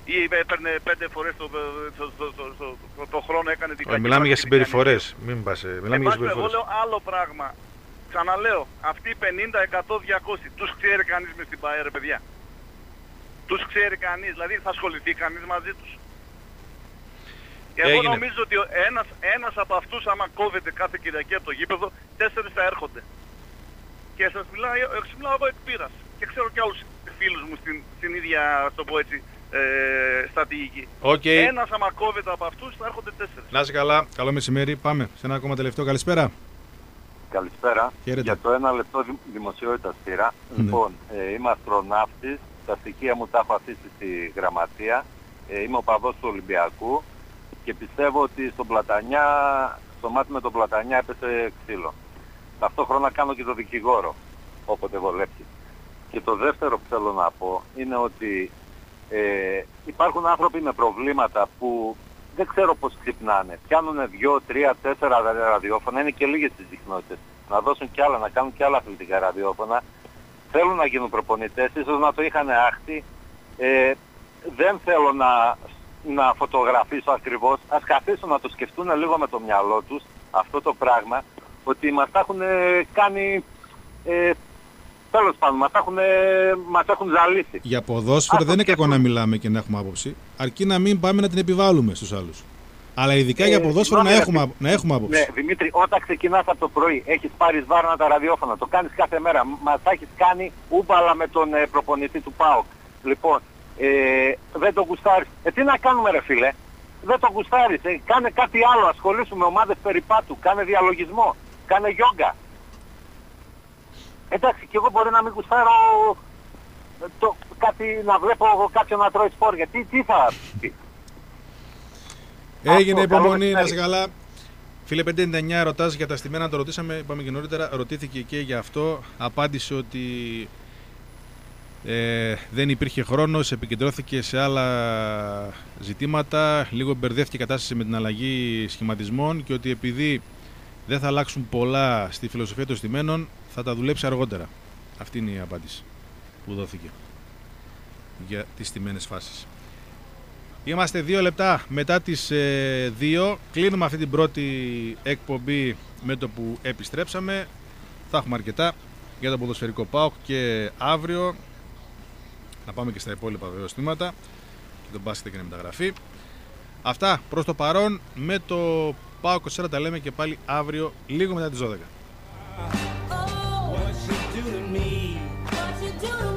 Ή έπαιρνε 5 φορές το, το, το, το, το, το, το χρόνο έκανε την Ε, κακή Μιλάμε για πράξη και την κάνει. συμπεριφορές. Μην πας, ε, μιλάμε Εν για πάση, Εγώ συμπεριφορές. λέω άλλο πράγμα. Ξαναλέω, αυτοί οι 50, 100, 200, τους ξέρει κανείς μες στην ΠαΕ, ρε παιδιά. Τους ξέρει κανείς, δηλαδή θα ασχοληθεί κανείς μαζί τους. Εγώ Έγινε. νομίζω ότι ο ένας, ένας από αυτούς άμα κόβεται κάθε Κυριακή από το γήπεδο, τέσσερις θα έρχονται. Και σας μιλάω, ε, σας μιλάω εγώ εκ πείρας. Και ξέρω και άλλους φίλους μου στην, στην ίδια, ας το πω έτσι, ε, στρατηγική. Οκ. Ένας άμα κόβεται από αυτούς θα έρχονται τέσσερις. Να είσαι καλά. Καλό μεσημέρι. Πάμε σε ένα ακόμα τελευταίο. Καλησπέρα. Καλησπέρα. Χαίρετε. Για το ένα λεπτό δημ- δημοσιότητα πήρα. Ναι. Λοιπόν, ε, είμαι αστροναύτης. Τα στοιχεία μου τα έχω αφήσει στη γραμματεία. Ε, είμαι ο παδός του Ολυμπιακού και πιστεύω ότι στον Πλατανιά, στο μάτι με τον Πλατανιά έπεσε ξύλο. Ταυτόχρονα κάνω και το δικηγόρο, όποτε βολέψει. Και το δεύτερο που θέλω να πω είναι ότι ε, υπάρχουν άνθρωποι με προβλήματα που δεν ξέρω πώς ξυπνάνε. Πιάνουν δύο, τρία, τέσσερα ραδι- ραδιόφωνα, είναι και λίγες τις συχνότητες. Να δώσουν κι άλλα, να κάνουν κι άλλα αθλητικά ραδιόφωνα. Θέλουν να γίνουν προπονητές, ίσως να το είχαν άχτη. Ε, δεν θέλω να, να φωτογραφίσω ακριβώς. Ας καθίσουν να το σκεφτούν λίγο με το μυαλό τους αυτό το πράγμα, ότι μας τα έχουν ε, κάνει... Ε, Τέλος πάντων, μας έχουν, ε, μας έχουν ζαλίσει. Για ποδόσφαιρο δεν είναι κακό να μιλάμε και να έχουμε άποψη. Αρκεί να μην πάμε να την επιβάλλουμε στους άλλους. Αλλά ειδικά για Ε, ποδόσφαιρο να συγγνώμη, έχουμε, ρε, άπο- να έχουμε άποψη. Ναι, Δημήτρη, όταν ξεκινάς από το πρωί, έχεις πάρει σβάρνα τα ραδιόφωνα, το κάνεις κάθε μέρα. Μας τα έχεις κάνει ούμπαλα με τον ε, προπονητή του ΠΑΟΚ. Λοιπόν, ε, δεν το γουστάρεις. Ε, τι να κάνουμε ρε φίλε; Δεν το γουστάρεις. Ε, κάνε κάτι άλλο. Ασχολήσου με ομάδες περιπάτου. Κάνε διαλογισμό. Κάνε γιόγκα. Εντάξει, και εγώ μπορεί να μην γουστάρω ε, το, κάτι, να βλέπω κάποιον να τρώει σπόρια. Τι, τι θα πει. Έγινε Αυτό, καλό υπομονή, να μεσημέρι. είσαι καλά. Φίλε 599 ρωτάς για τα στημένα, το ρωτήσαμε, είπαμε και νωρίτερα, ρωτήθηκε και για αυτό. Απάντησε ότι ε, δεν υπήρχε χρόνος, επικεντρώθηκε σε άλλα ζητήματα, λίγο μπερδεύτηκε η κατάσταση με την αλλαγή σχηματισμών και ότι επειδή δεν θα αλλάξουν πολλά στη φιλοσοφία των στημένων, θα τα δουλέψει αργότερα. Αυτή είναι η απάντηση που δόθηκε για τις στημένες φάσεις. Είμαστε δύο λεπτά μετά τις ε, δύο. Κλείνουμε αυτή την πρώτη εκπομπή με το που επιστρέψαμε. Θα έχουμε αρκετά για το ποδοσφαιρικό ΠΑΟΚ και αύριο να πάμε και στα υπόλοιπα βεβαίως τμήματα και τον μπάσκετ και την μεταγραφή. Αυτά προς το παρόν με το ΠΑΟΚ 24 τα λέμε και πάλι αύριο λίγο μετά τις 12. What you do to me? What you do to me?